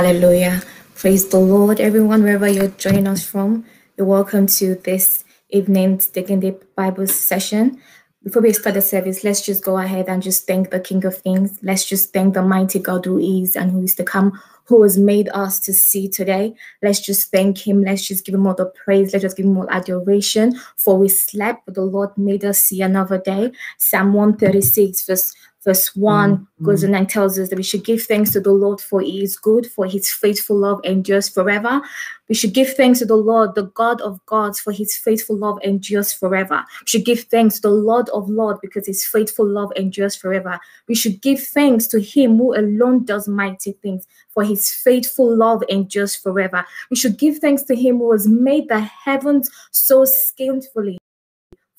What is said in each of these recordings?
Hallelujah. Praise the Lord, everyone, wherever you're joining us from. You're welcome to this evening's Digging Deep Bible session. Before we start the service, let's just go ahead and just thank the King of Kings. Let's just thank the mighty God who is and who is to come, who has made us to see today. Let's just thank him. Let's just give him all the praise. Let's just give him all adoration. For we slept, but the Lord made us see another day. Psalm 136, verse verse 1 mm-hmm. goes on and tells us that we should give thanks to the Lord for he is good, for his faithful love endures forever. We should give thanks to the Lord, the God of gods, for his faithful love endures forever. We should give thanks to the Lord of lords because his faithful love endures forever. We should give thanks to him who alone does mighty things, for his faithful love endures forever. We should give thanks to him who has made the heavens so skillfully,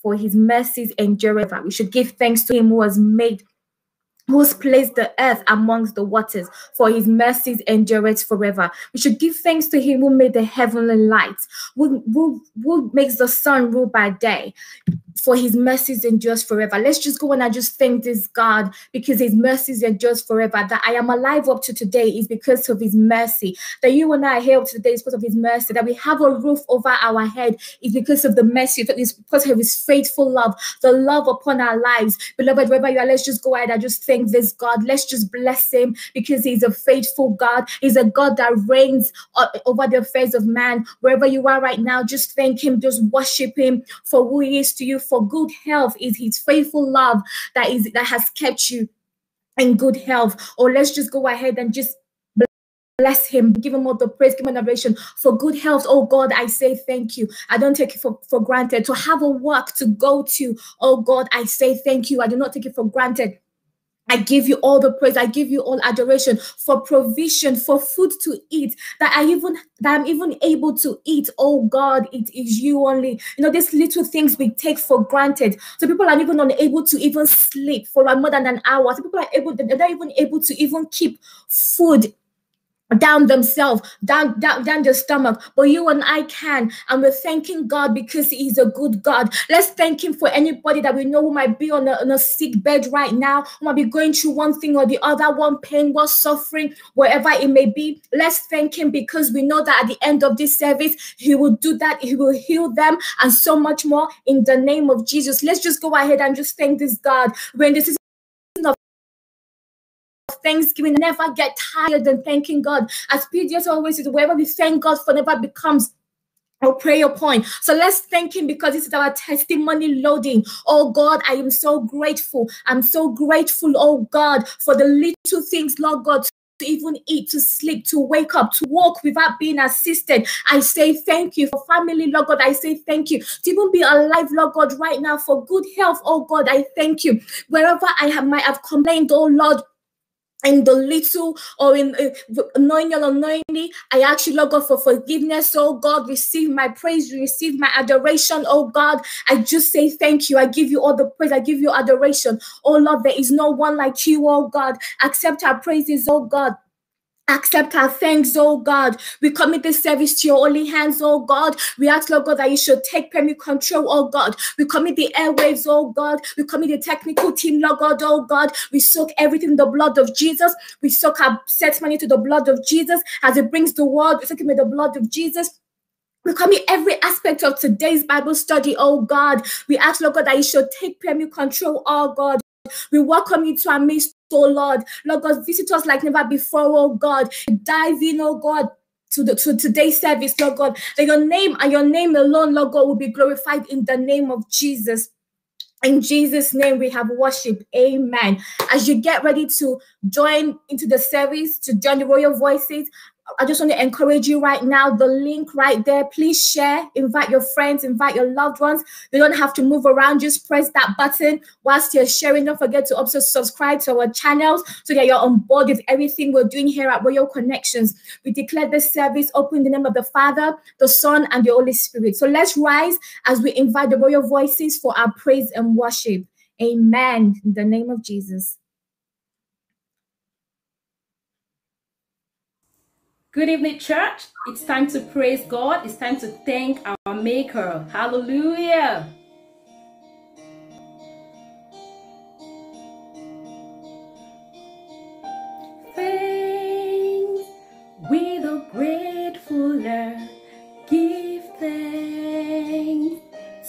for his mercies endure forever. We should give thanks to him who has made who's placed the earth amongst the waters, for his mercies endureth forever. We should give thanks to him who made the heavenly lights, who, who, who makes the sun rule by day, for his mercies endures forever. Let's just go and I just thank this God because his mercies endures forever. That I am alive up to today is because of his mercy. That you and I are here today is because of his mercy. That we have a roof over our head is because of the mercy. That is because of his faithful love, the love upon our lives. Beloved, wherever you are, let's just go ahead and just this God. Let's just bless him because he's a faithful God. He's a God that reigns uh, over the affairs of man. Wherever you are right now, just thank him, just worship him for who he is to you for good health is his faithful love that is that has kept you in good health. Or let's just go ahead and just bless him, give him all the praise, give him adoration for good health. Oh God, I say thank you. I don't take it for, for granted. To have a work to go to, oh God, I say thank you. I do not take it for granted. I give you all the praise. I give you all adoration for provision, for food to eat. That I even that I'm even able to eat. Oh God, it is you only. You know, these little things we take for granted. So people are even unable to even sleep for more than an hour. So people are able, they're not even able to even keep food down themselves, down, down, down their stomach. But you and I can. And we're thanking God because He's a good God. Let's thank Him for anybody that we know who might be on a, on a sick bed right now, who might be going through one thing or the other, one pain, one suffering, wherever it may be. Let's thank Him because we know that at the end of this service, He will do that. He will heal them and so much more in the name of Jesus. Let's just go ahead and just thank this God. When this is thanksgiving. Never get tired than thanking God. As PDSO always says, wherever we thank God for never becomes a prayer point. So let's thank him because this is our testimony loading. Oh God, I am so grateful. I'm so grateful, oh God, for the little things, Lord God, to even eat, to sleep, to wake up, to walk without being assisted. I say thank you for family, Lord God. I say thank you to even be alive, Lord God, right now for good health. Oh God, I thank you. Wherever I have might have complained, oh Lord, in the little or in uh, knowing or unknowingly, I actually Lord God for forgiveness. Oh God, receive my praise, receive my adoration. Oh God, I just say thank you. I give you all the praise, I give you adoration. Oh Lord, there is no one like you, oh God. Accept our praises, oh God. Accept our thanks, oh God. We commit this service to your holy hands, oh God. We ask, Lord God, that you should take permit control, oh God. We commit the airwaves, oh God. We commit the technical team, Lord God, oh God. We soak everything in the blood of Jesus. We soak our set money to the blood of Jesus as it brings the word. We soak it with the blood of Jesus. We commit every aspect of today's Bible study, oh God. We ask, Lord God, that you should take permit control, oh God. We welcome you to our midst, oh Lord. Lord God, visit us like never before, oh God. Dive in, oh God, to the to today's service, Lord God. That your name and your name alone, Lord God, will be glorified in the name of Jesus. In Jesus' name, we have worship. Amen. As you get ready to join into the service, to join the Royal Voices, I just want to encourage you right now. The link right there. Please share, invite your friends, invite your loved ones. You don't have to move around. Just press that button whilst you're sharing. Don't forget to also subscribe to our channels so that you're on board with everything we're doing here at Royal Connections. We declare this service open in the name of the Father, the Son, and the Holy Spirit. So let's rise as we invite the royal voices for our praise and worship. Amen. In the name of Jesus. Good evening, church. It's time to praise God. It's time to thank our Maker. Hallelujah. Thanks with the grateful heart. Give thanks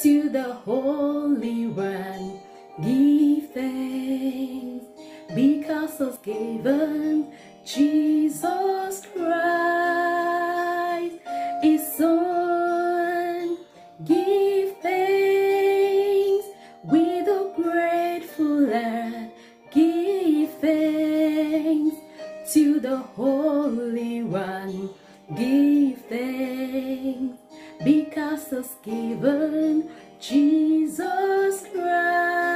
to the Holy One. Give thanks because of given Jesus Christ, is Son. Give thanks with a grateful heart. Give thanks to the Holy One. Give thanks because of given Jesus Christ,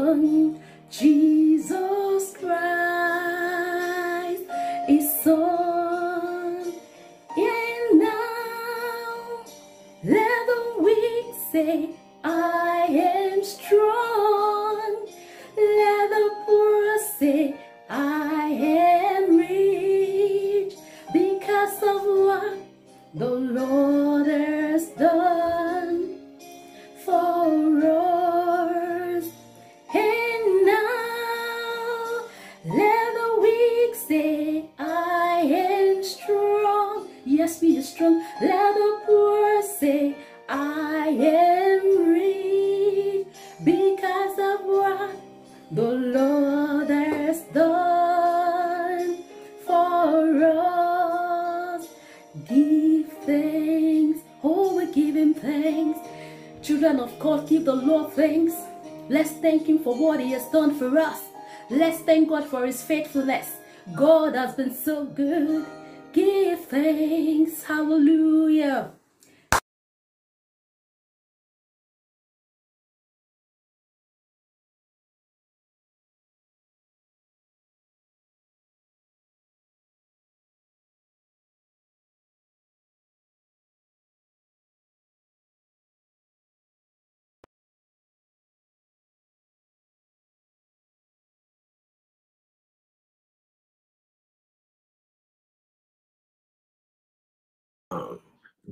given Jesus Christ, His Son. And now let the weak say, for what he has done for us. Let's thank God for his faithfulness. God has been so good. Give thanks. Hallelujah.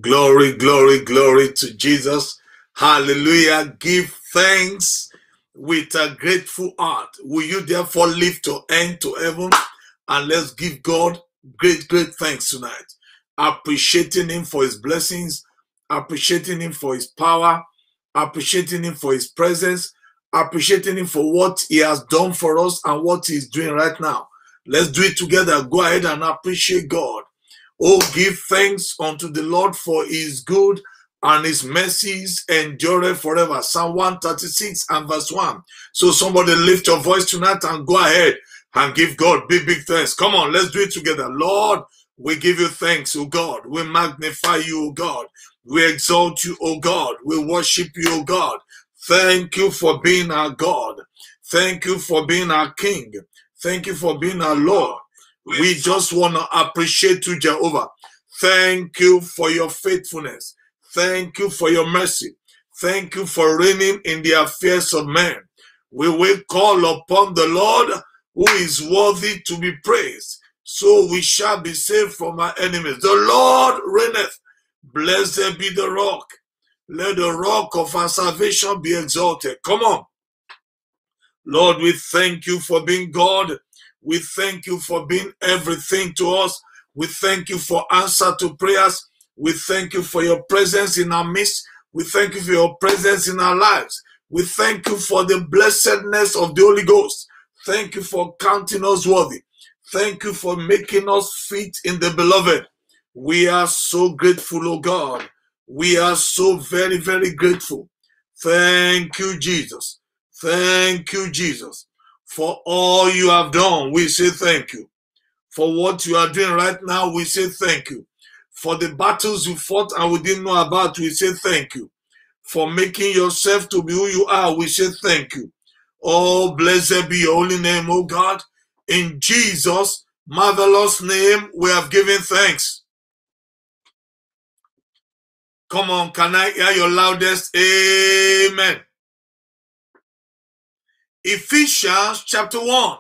Glory, glory, glory to Jesus. Hallelujah. Give thanks with a grateful heart. Will you therefore lift your hand to heaven and let's give God great, great thanks tonight. Appreciating Him for His blessings, appreciating Him for His power, appreciating Him for His presence, appreciating Him for what He has done for us and what He's doing right now. Let's do it together. Go ahead and appreciate God. Oh, give thanks unto the Lord for his good and his mercies endure forever. Psalm 136 and verse 1. So somebody lift your voice tonight and go ahead and give God big, big thanks. Come on, let's do it together. Lord, we give you thanks, O God. We magnify you, O God. We exalt you, O God. We worship you, O God. Thank you for being our God. Thank you for being our King. Thank you for being our Lord. We just want to appreciate you, Jehovah. Thank you for your faithfulness. Thank you for your mercy. Thank you for reigning in the affairs of men. We will call upon the Lord who is worthy to be praised. So we shall be saved from our enemies. The Lord reigneth. Blessed be the rock. Let the rock of our salvation be exalted. Come on. Lord, we thank you for being God. We thank you for being everything to us. We thank you for answer to prayers. We thank you for your presence in our midst. We thank you for your presence in our lives. We thank you for the blessedness of the Holy Ghost. Thank you for counting us worthy. Thank you for making us fit in the beloved. We are so grateful, oh God. We are so very, very grateful. Thank you, Jesus. Thank you, Jesus, for all you have done. We say thank you. For what you are doing right now, we say thank you. For the battles you fought and we didn't know about, we say thank you. For making yourself to be who you are, we say thank you. Oh, blessed be your holy name, oh God. In Jesus' marvelous name, we have given thanks. Come on, can I hear your loudest amen? Ephesians chapter 1.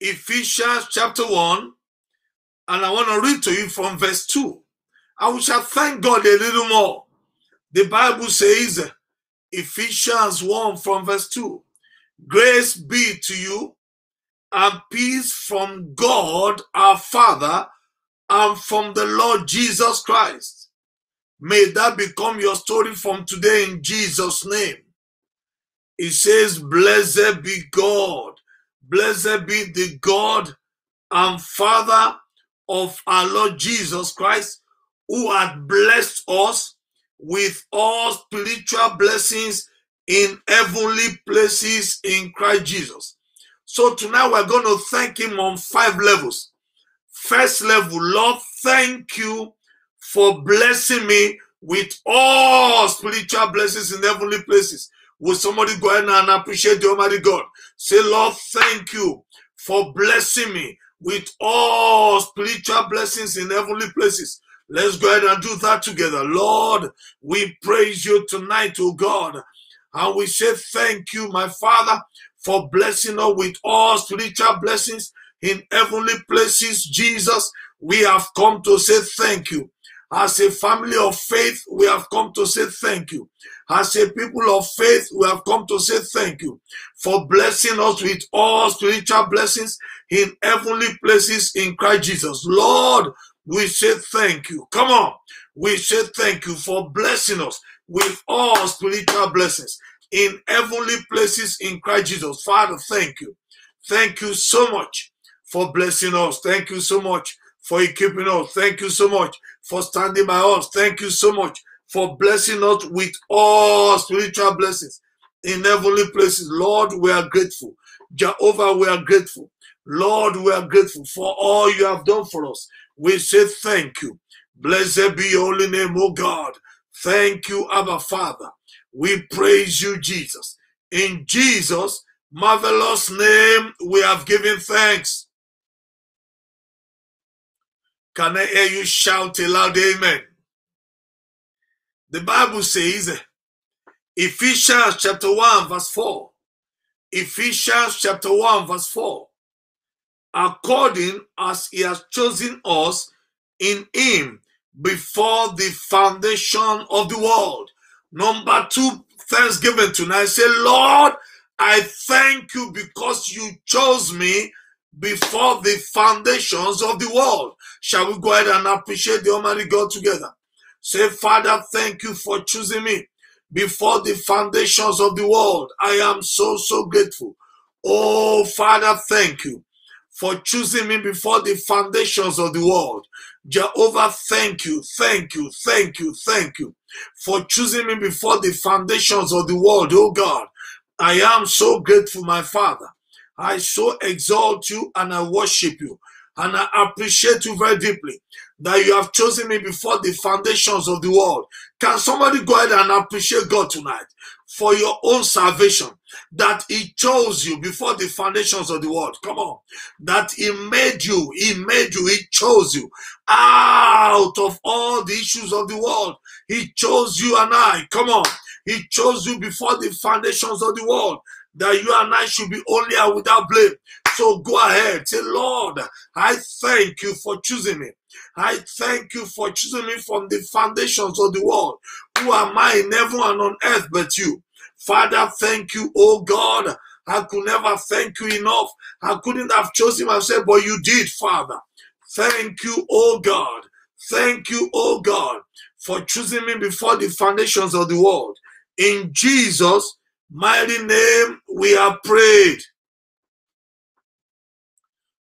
Ephesians chapter 1. And I want to read to you from verse 2. I shall thank God a little more. The Bible says, Ephesians 1 from verse 2. Grace be to you and peace from God our Father and from the Lord Jesus Christ. May that become your story from today in Jesus' name. It says, Blessed be God, blessed be the God and Father of our Lord Jesus Christ, who had blessed us with all spiritual blessings in heavenly places in Christ Jesus. So tonight we're going to thank Him on five levels. First level, Lord, thank you for blessing me with all spiritual blessings in heavenly places. Will somebody go ahead and appreciate the Almighty God? Say, Lord, thank you for blessing me with all spiritual blessings in heavenly places. Let's go ahead and do that together. Lord, we praise you tonight, oh God. And we say thank you, my Father, for blessing us with all spiritual blessings in heavenly places. Jesus, we have come to say thank you. As a family of faith, we have come to say thank you. As a people of faith, we have come to say thank you for blessing us with all spiritual blessings in heavenly places in Christ Jesus. Lord, we say thank you. Come on. We say thank you for blessing us with all spiritual blessings in heavenly places in Christ Jesus. Father, thank you. Thank you so much for blessing us. Thank you so much for keeping us. Thank you so much for standing by us. Thank you so much for blessing us with all spiritual blessings in heavenly places. Lord, we are grateful. Jehovah, we are grateful. Lord, we are grateful for all you have done for us. We say thank you. Blessed be your holy name, O God. Thank you, Abba Father. We praise you, Jesus. In Jesus' marvelous name, we have given thanks. Can I hear you shout aloud, amen? The Bible says, Ephesians chapter 1, verse 4. Ephesians chapter 1, verse 4. According as he has chosen us in him before the foundation of the world. Number two, thanksgiving tonight. Say, Lord, I thank you because you chose me before the foundations of the world. Shall we go ahead and appreciate the Almighty God together? Say, Father, thank you for choosing me before the foundations of the world. I am so, so grateful. Oh, Father, thank you for choosing me before the foundations of the world. Jehovah, thank you, thank you, thank you, thank you for choosing me before the foundations of the world, oh God. I am so grateful, my Father. I so exalt you and I worship you and I appreciate you very deeply that you have chosen me before the foundations of the world. Can somebody go ahead and appreciate God tonight for your own salvation? That He chose you before the foundations of the world. Come on. That He made you, He made you, He chose you out of all the issues of the world. He chose you and I. Come on. He chose you before the foundations of the world that you and I should be only and without blame. So go ahead. Say, Lord, I thank you for choosing me. I thank you for choosing me from the foundations of the world. Who am I in heaven and on earth but you? Father, thank you, oh God. I could never thank you enough. I couldn't have chosen myself, but you did, Father. Thank you, oh God. Thank you, oh God, for choosing me before the foundations of the world. In Jesus' mighty name, we have prayed.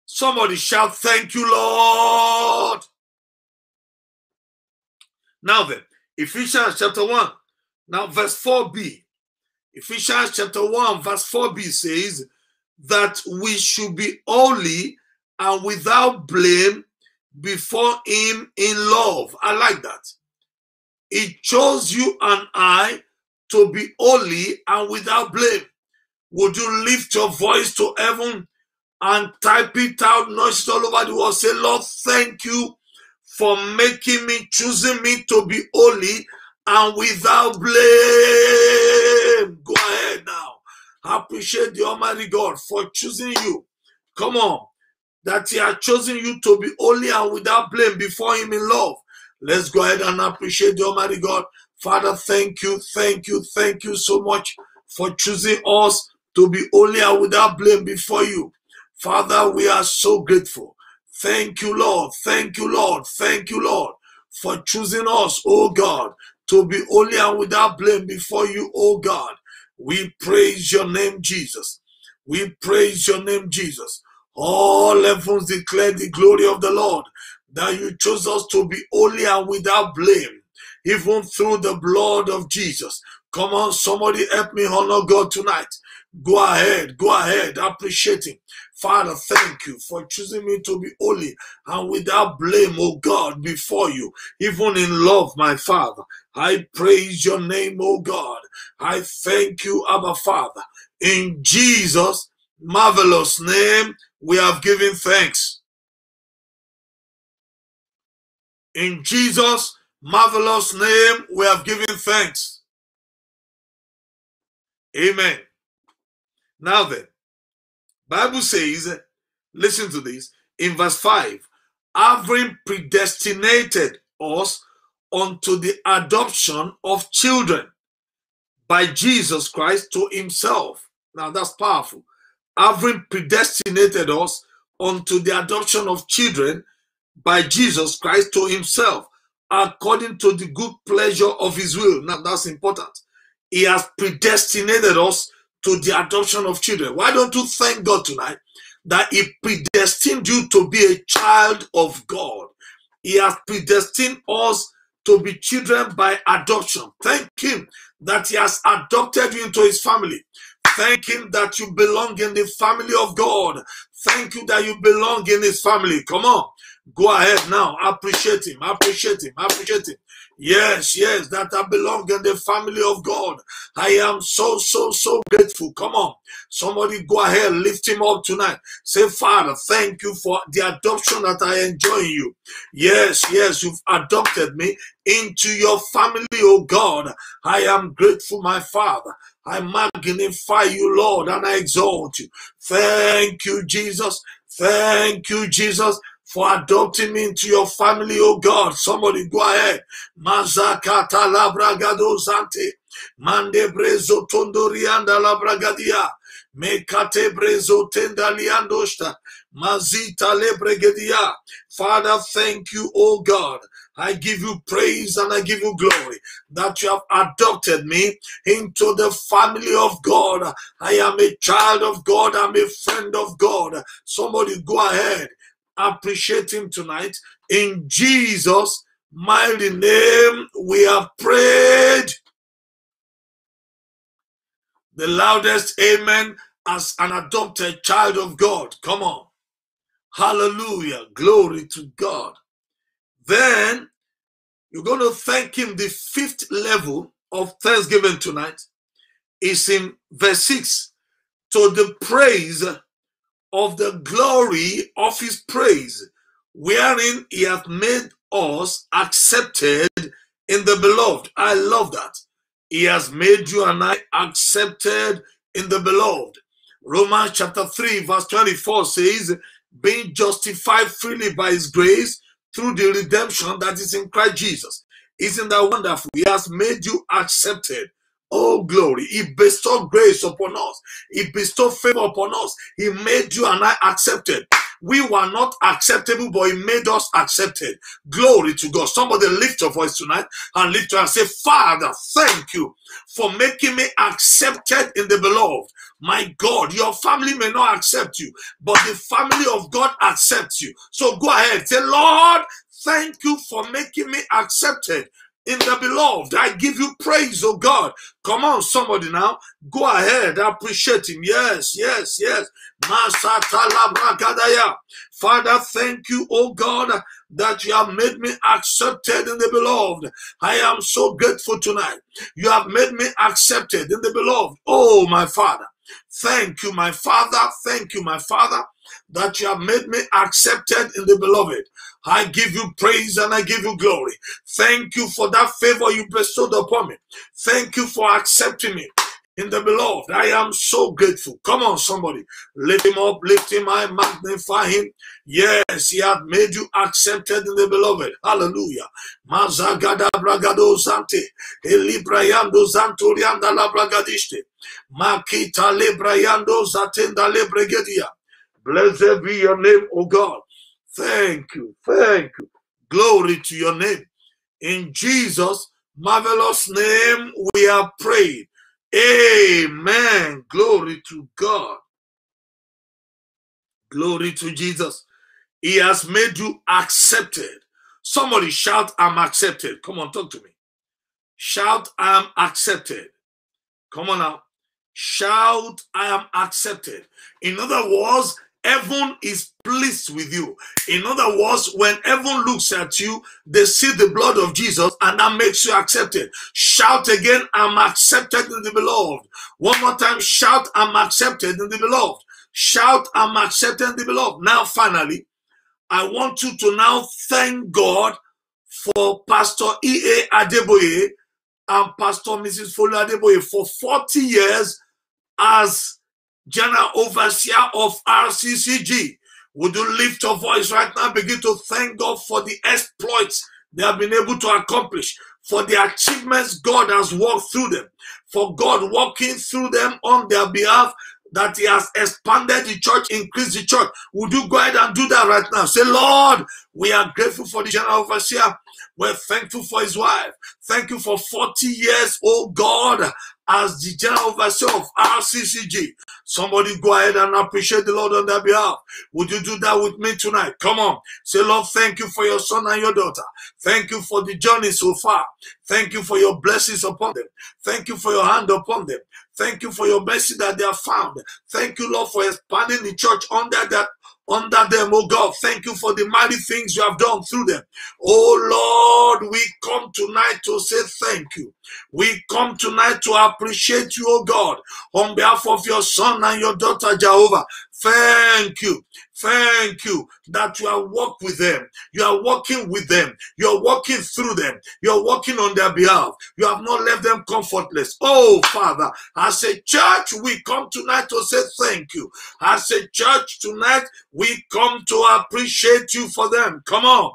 Somebody shout, Thank you, Lord. Now then, Ephesians chapter 1, now verse 4b. Ephesians chapter 1, verse 4b says that we should be holy and without blame before Him in love. I like that. He chose you and I to be holy and without blame. Would you lift your voice to heaven and type it out, noise all over the world? Say, Lord, thank you for making me, choosing me to be holy and without blame. Go ahead now. appreciate the Almighty God for choosing you. Come on. That He has chosen you to be holy and without blame before Him in love. Let's go ahead and appreciate the Almighty God. Father, thank you, thank you, thank you so much for choosing us to be holy and without blame before you. Father, we are so grateful. Thank you, Lord. Thank you, Lord. Thank you, Lord, for choosing us, oh God, to be holy and without blame before you, oh God. We praise your name, Jesus. We praise your name, Jesus. All heavens declare the glory of the Lord, that you chose us to be holy and without blame, even through the blood of Jesus. Come on, somebody help me honor God tonight. Go ahead, go ahead, appreciate Him. Father, thank you for choosing me to be holy and without blame, oh God, before you, even in love, my Father. I praise your name, oh God. I thank you, Abba Father. In Jesus' marvelous name, we have given thanks. In Jesus' marvelous name, we have given thanks. Amen. Now then, Bible says, listen to this, in verse 5, having predestinated us unto the adoption of children by Jesus Christ to himself. Now that's powerful. Having predestinated us unto the adoption of children by Jesus Christ to himself, according to the good pleasure of his will. Now that's important. He has predestinated us to the adoption of children. Why don't you thank God tonight that He predestined you to be a child of God? He has predestined us to be children by adoption. Thank Him that He has adopted you into His family. Thank Him that you belong in the family of God. Thank you that you belong in His family. Come on. Go ahead now. Appreciate Him. Appreciate Him. Appreciate Him. Yes, yes, that I belong in the family of God. I am so, so, so grateful. Come on. Somebody go ahead, lift him up tonight. Say, Father, thank you for the adoption that I enjoy you. Yes, yes, you've adopted me into your family, oh God. I am grateful, my Father. I magnify you, Lord, and I exalt you. Thank you, Jesus. Thank you, Jesus for adopting me into your family, oh God. Somebody go ahead. Mazakata labragado zante. Mande brezo tondorianda labragadia. Mekate brezo tenda liandosta. Mazita lebregedia. Father, thank you, oh God. I give you praise and I give you glory that you have adopted me into the family of God. I am a child of God. I'm a friend of God. Somebody go ahead appreciate him tonight. In Jesus' mighty name, we have prayed. The loudest amen as an adopted child of God. Come on. Hallelujah. Glory to God. Then you're going to thank him. The fifth level of thanksgiving tonight is in verse 6. To the praise of the glory of his praise, wherein he hath made us accepted in the beloved. I love that. He has made you and I accepted in the beloved. Romans chapter 3, verse 24 says, being justified freely by his grace through the redemption that is in Christ Jesus. Isn't that wonderful? He has made you accepted. Oh, glory. He bestowed grace upon us. He bestowed favor upon us. He made you and I accepted. We were not acceptable, but He made us accepted. Glory to God. Somebody lift your voice tonight and lift your and say, Father, thank you for making me accepted in the beloved. My God, your family may not accept you, but the family of God accepts you. So go ahead, say, Lord, thank you for making me accepted in the beloved. I give you praise, oh God. Come on, somebody now. Go ahead. I Appreciate him. Yes, yes, yes. Father, thank you, oh God, that you have made me accepted in the beloved. I am so grateful tonight. You have made me accepted in the beloved. Oh, my Father. Thank you, my Father. Thank you, my Father, that you have made me accepted in the beloved. I give you praise and I give you glory. Thank you for that favor you bestowed upon me. Thank you for accepting me in the beloved. I am so grateful. Come on, somebody. Lift him up, lift him I magnify him. Yes, he has made you accepted in the beloved. Hallelujah. Mazagada zante. La. Makita lebrayando zatenda lebregedia. Blessed be your name, O God. Thank you. Thank you. Glory to your name. In Jesus' marvelous name, we are prayed. Amen. Glory to God. Glory to Jesus. He has made you accepted. Somebody shout, I'm accepted. Come on, talk to me. Shout, I am accepted. Come on now. Shout, I am accepted. In other words, heaven is pleased with you. In other words, when heaven looks at you, they see the blood of Jesus and that makes you accepted. Shout again, I'm accepted in the beloved. One more time, shout, I'm accepted in the beloved. Shout, I'm accepted in the beloved. Now, finally, I want you to now thank God for Pastor E.A. Adeboye and Pastor Mrs. Folu Adeboye for 40 years as General Overseer of RCCG. Would you lift your voice right now? Begin to thank God for the exploits they have been able to accomplish, for the achievements God has worked through them, for God working through them on their behalf, that He has expanded the church, increased the church. Would you go ahead and do that right now? Say, Lord, we are grateful for the general overseer. We're thankful for his wife. Thank you for 40 years, oh God, as the general overseer of RCCG. Somebody go ahead and appreciate the Lord on their behalf. Would you do that with me tonight? Come on. Say, Lord, thank you for your son and your daughter. Thank you for the journey so far. Thank you for your blessings upon them. Thank you for your hand upon them. Thank you for your mercy that they have found. Thank you, Lord, for expanding the church under that under them, oh God. Thank you for the mighty things you have done through them. Oh Lord, we come tonight to say thank you. We come tonight to appreciate you, oh God, on behalf of your son and your daughter, Jehovah. Thank you. Thank you that you are working with them. You are working with them. You are working through them. You are working on their behalf. You have not left them comfortless. Oh, Father, as a church, we come tonight to say thank you. As a church tonight, we come to appreciate you for them. Come on.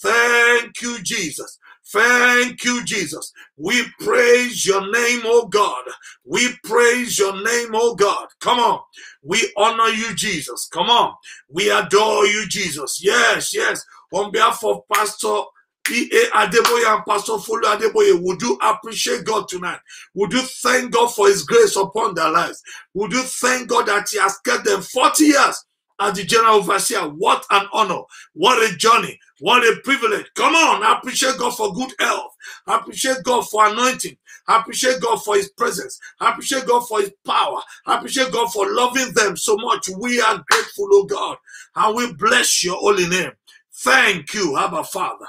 Thank you, Jesus. Thank you, Jesus. We praise your name, oh God. We praise your name, oh God. Come on. We honor you, Jesus. Come on. We adore you, Jesus. Yes, yes. On behalf of Pastor E.A. Adeboye and Pastor Folu Adeboye, would you appreciate God tonight? Would you thank God for his grace upon their lives? Would you thank God that he has kept them 40 years as the general overseer. What an honor. What a journey. What a privilege. Come on. I appreciate God for good health. I appreciate God for anointing. I appreciate God for his presence. I appreciate God for his power. I appreciate God for loving them so much. We are grateful, oh God. And we bless your holy name. Thank you, Abba Father.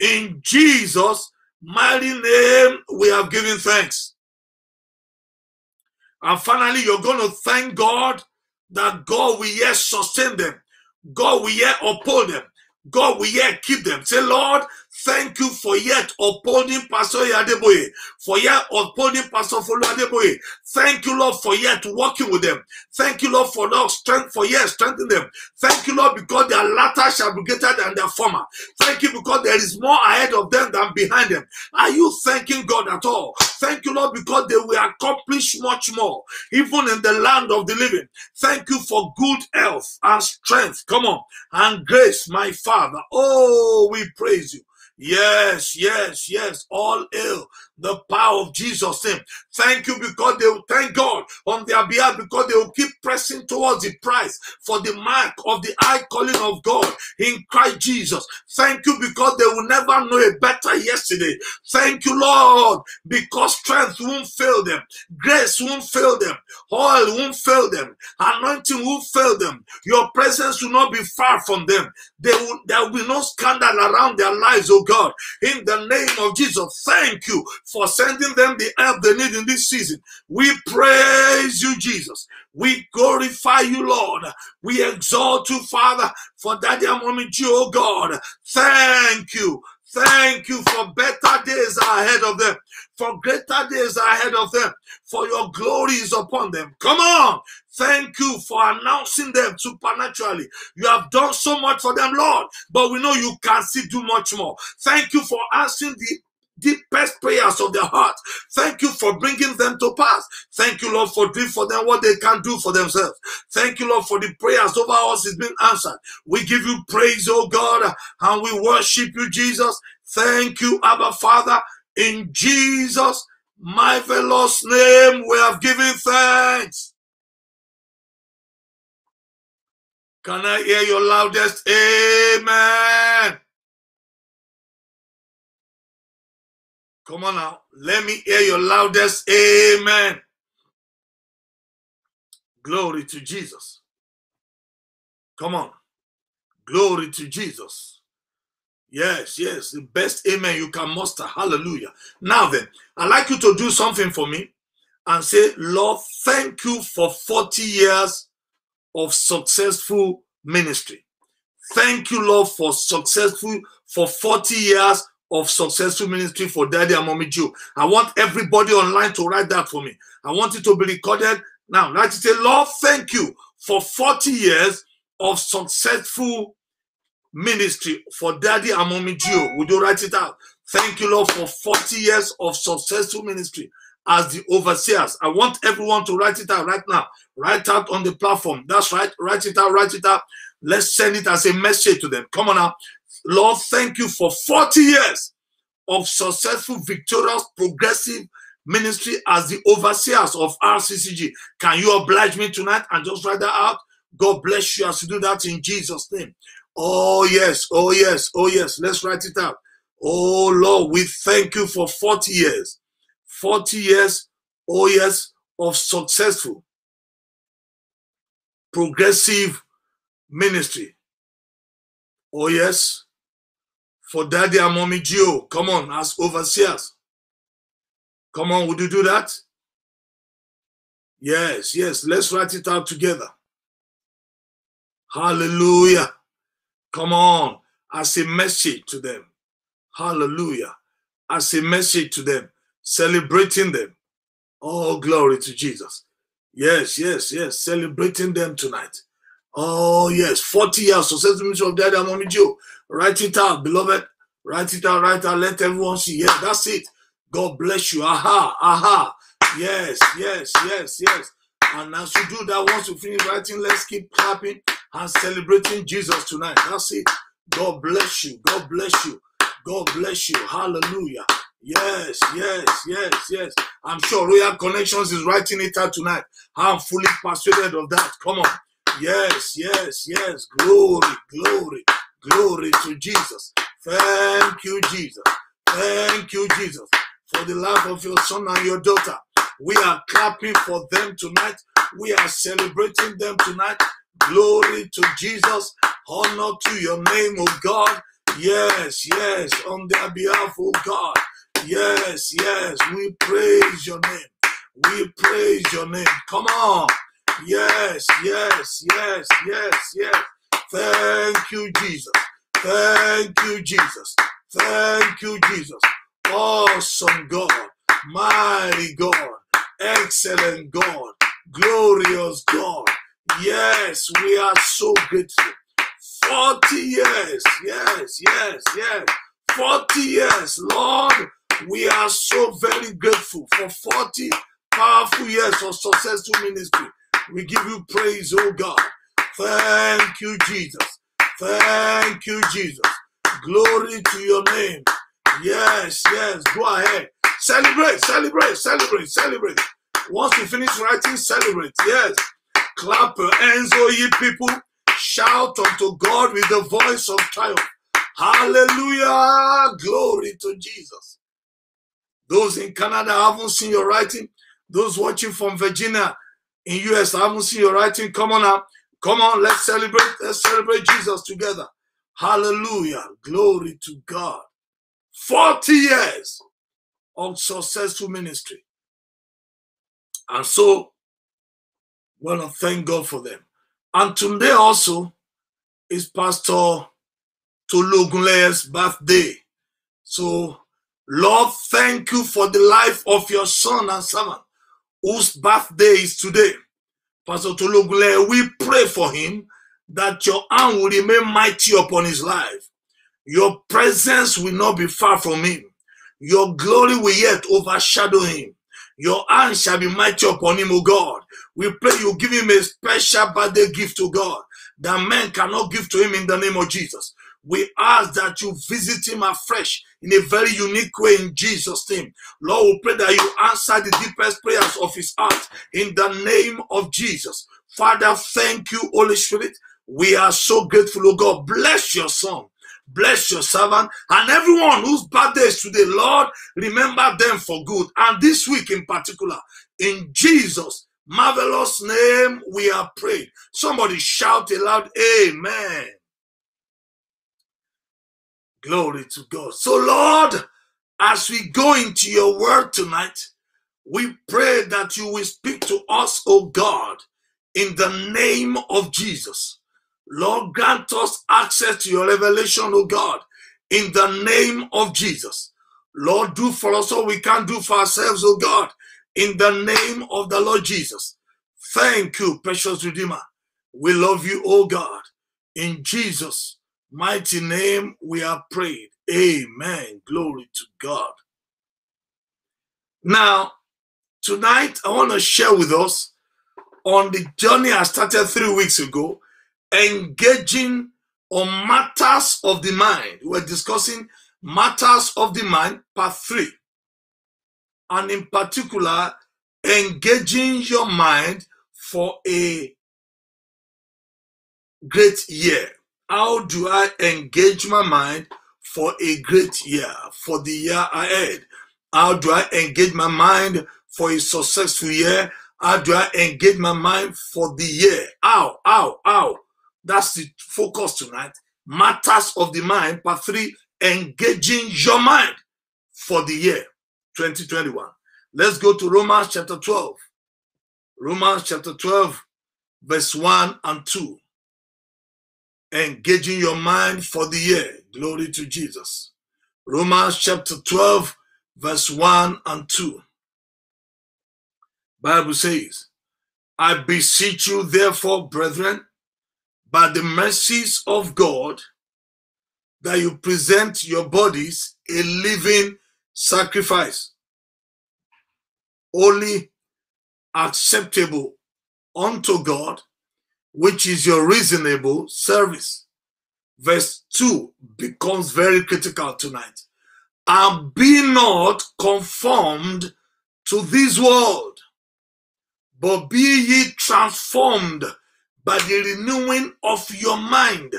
In Jesus' mighty name, we have given thanks. And finally, you're going to thank God that God will yet sustain them. God will yet uphold them. God will yet keep them. Say, Lord, Thank you for yet upholding Pastor Adeboye, for yet upholding Pastor Folu Adeboye. Thank you, Lord, for yet working with them. Thank you, Lord, for Lord strength, for yet strengthening them. Thank you, Lord, because their latter shall be greater than their former. Thank you because there is more ahead of them than behind them. Are you thanking God at all? Thank you, Lord, because they will accomplish much more, even in the land of the living. Thank you for good health and strength. Come on, and grace, my Father. Oh, we praise you. Yes, yes, yes. All ill the power of Jesus' name. Thank you because they will thank God on their behalf because they will keep pressing towards the prize for the mark of the high calling of God in Christ Jesus. Thank you because they will never know a better yesterday. Thank you, Lord, because strength won't fail them, grace won't fail them, oil won't fail them, anointing won't fail them. Your presence will not be far from them. They will, there will be no scandal around their lives, oh God. In the name of Jesus, thank you for sending them the help they need in this season. We praise you, Jesus. We glorify you, Lord. We exalt you, Father, for Daddy and Mommy G, oh God. Thank you. Thank you for better days ahead of them, for greater days ahead of them, for your glory is upon them. Come on. Thank you for announcing them supernaturally. You have done so much for them, Lord, but we know you can still do much more. Thank you for answering the deepest prayers of their heart. Thank you for bringing them to pass. Thank you, Lord, for doing for them what they can't do for themselves. Thank you, Lord, for the prayers over us is being answered. We give you praise, oh God, and we worship you, Jesus. Thank you, Abba Father, in Jesus' my marvelous name. We have given thanks. Can I hear your loudest amen? Come on now. Let me hear your loudest amen. Glory to Jesus. Come on. Glory to Jesus. Yes, yes, the best amen you can muster. Hallelujah. Now then, I'd like you to do something for me and say, Lord, thank you for 40 years of successful ministry. Thank you, Lord, for successful for 40 years of successful ministry for Daddy and Mommy Joe. I want everybody online to write that for me. I want it to be recorded now. Like to say, Lord, thank you for 40 years of successful ministry for Daddy and Mommy Joe. Would you write it out? Thank you, Lord, for 40 years of successful ministry as the overseers. I want everyone to write it out right now. Write out on the platform. That's right. Write it out. Write it out. Let's send it as a message to them. Come on now. Lord, thank you for 40 years of successful, victorious, progressive ministry as the overseers of RCCG. Can you oblige me tonight and just write that out? God bless you as you do that in Jesus' name. Oh, yes, oh, yes, oh, yes. Let's write it out. Oh, Lord, we thank you for 40 years. 40 years, oh, yes, of successful, progressive ministry. Oh, yes, for daddy and mommy G.O. Come on, as overseers. Come on, would you do that? Yes, yes, let's write it out together. Hallelujah. Come on, as a message to them. Hallelujah. As a message to them, celebrating them. Oh, glory to Jesus. Yes, yes, yes, celebrating them tonight. Oh, yes, 40 years successful ministry of Daddy and Mommy G.O. Write it out, beloved. Write it out, write out. Let everyone see. Yeah, that's it. God bless you. Aha, aha. Yes, yes, yes, yes. And as you do that, once you finish writing, let's keep clapping and celebrating Jesus tonight. That's it. God bless you. God bless you. God bless you. Hallelujah. Yes, yes, yes, yes. I'm sure Royal Connections is writing it out tonight. I'm fully persuaded of that. Come on. Yes, yes, yes. Glory, glory, glory to Jesus. Thank you, Jesus. Thank you, Jesus, for the love of your son and your daughter. We are clapping for them tonight. We are celebrating them tonight. Glory to Jesus. Honor to your name, oh God. Yes, yes, on their behalf, oh God. Yes, yes, we praise your name. We praise your name. Come on. Yes, yes, yes, yes, yes. Thank you, Jesus. Thank you, Jesus. Thank you, Jesus. Awesome God, mighty God, excellent God, glorious God. Yes, we are so grateful. 40 years, yes, yes, yes. 40 years, Lord, we are so very grateful for 40 powerful years of successful ministry. We give you praise, oh God. Thank you, Jesus. Thank you, Jesus. Glory to your name. Yes, yes, go ahead. Celebrate, celebrate, celebrate, celebrate. Once you finish writing, celebrate. Yes. Clap your hands, oh ye people. Shout unto God with the voice of triumph. Hallelujah. Glory to Jesus. Those in Canada haven't seen your writing. Those watching from Virginia in US haven't seen your writing. Come on now. Come on, let's celebrate. Let's celebrate Jesus together. Hallelujah. Glory to God. 40 years of successful ministry. And so, we want to thank God for them. And today also is Pastor Tolugunle's birthday. So, Lord, thank you for the life of your son and servant whose birthday is today. Pastor Tolugunle, we pray for him that your hand will remain mighty upon his life. Your presence will not be far from him. Your glory will yet overshadow him. Your hand shall be mighty upon him, O God. We pray you give him a special birthday gift to God that men cannot give to him in the name of Jesus. We ask that you visit him afresh in a very unique way in Jesus' name. Lord, we pray that you answer the deepest prayers of his heart in the name of Jesus. Father, thank you, Holy Spirit. We are so grateful, oh God. Bless your son. Bless your servant and everyone whose birthday is today. Lord, remember them for good. And this week in particular, in Jesus' marvelous name, we are praying. Somebody shout aloud, Amen. Glory to God. So, Lord, as we go into your word tonight, we pray that you will speak to us, O God, in the name of Jesus. Lord, grant us access to your revelation, O God, in the name of Jesus. Lord, do for us all we can do for ourselves, O God, in the name of the Lord Jesus. Thank you, precious Redeemer. We love you, O God. In Jesus' mighty name we have prayed. Amen. Glory to God. Now, tonight I want to share with us on the journey I started three weeks ago, engaging on matters of the mind. We're discussing matters of the mind, part three. And in particular, engaging your mind for a great year. How do I engage my mind for a great year, for the year ahead? How do I engage my mind for a successful year? How do I engage my mind for the year? How, how, how? That's the focus tonight. Matters of the mind, part three, engaging your mind for the year 2021. Let's go to Romans chapter 12. Romans chapter 12, verse 1 and 2. Engaging your mind for the year. Glory to Jesus. Romans chapter 12, verse 1 and 2. Bible says, I beseech you, therefore, brethren, by the mercies of God, that you present your bodies a living sacrifice, only acceptable unto God, which is your reasonable service. Verse 2 becomes very critical tonight. And be not conformed to this world, but be ye transformed by the renewing of your mind,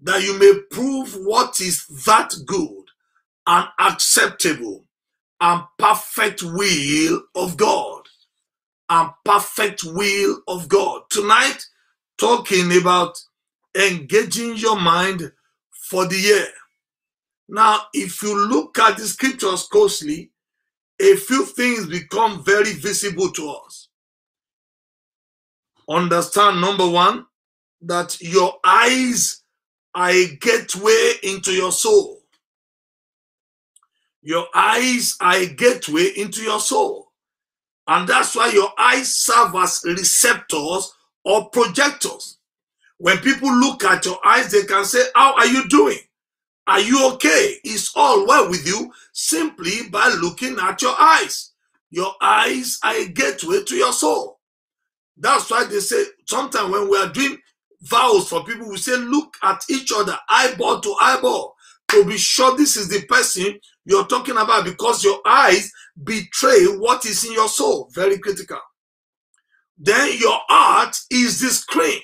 that you may prove what is that good and acceptable and perfect will of God. And perfect will of God. Tonight, talking about engaging your mind for the year. Now, if you look at the scriptures closely, a few things become very visible to us. Understand, number one, that your eyes are a gateway into your soul. Your eyes are a gateway into your soul. And that's why your eyes serve as receptors or projectors. When people look at your eyes, they can say, How are you doing? Are you okay? Is all well with you simply by looking at your eyes. Your eyes are a gateway to your soul. That's why they say sometimes when we are doing vows for people, we say, Look at each other, eyeball to eyeball, to be sure this is the person you're talking about because your eyes betray what is in your soul. Very critical. Then your heart is the screen.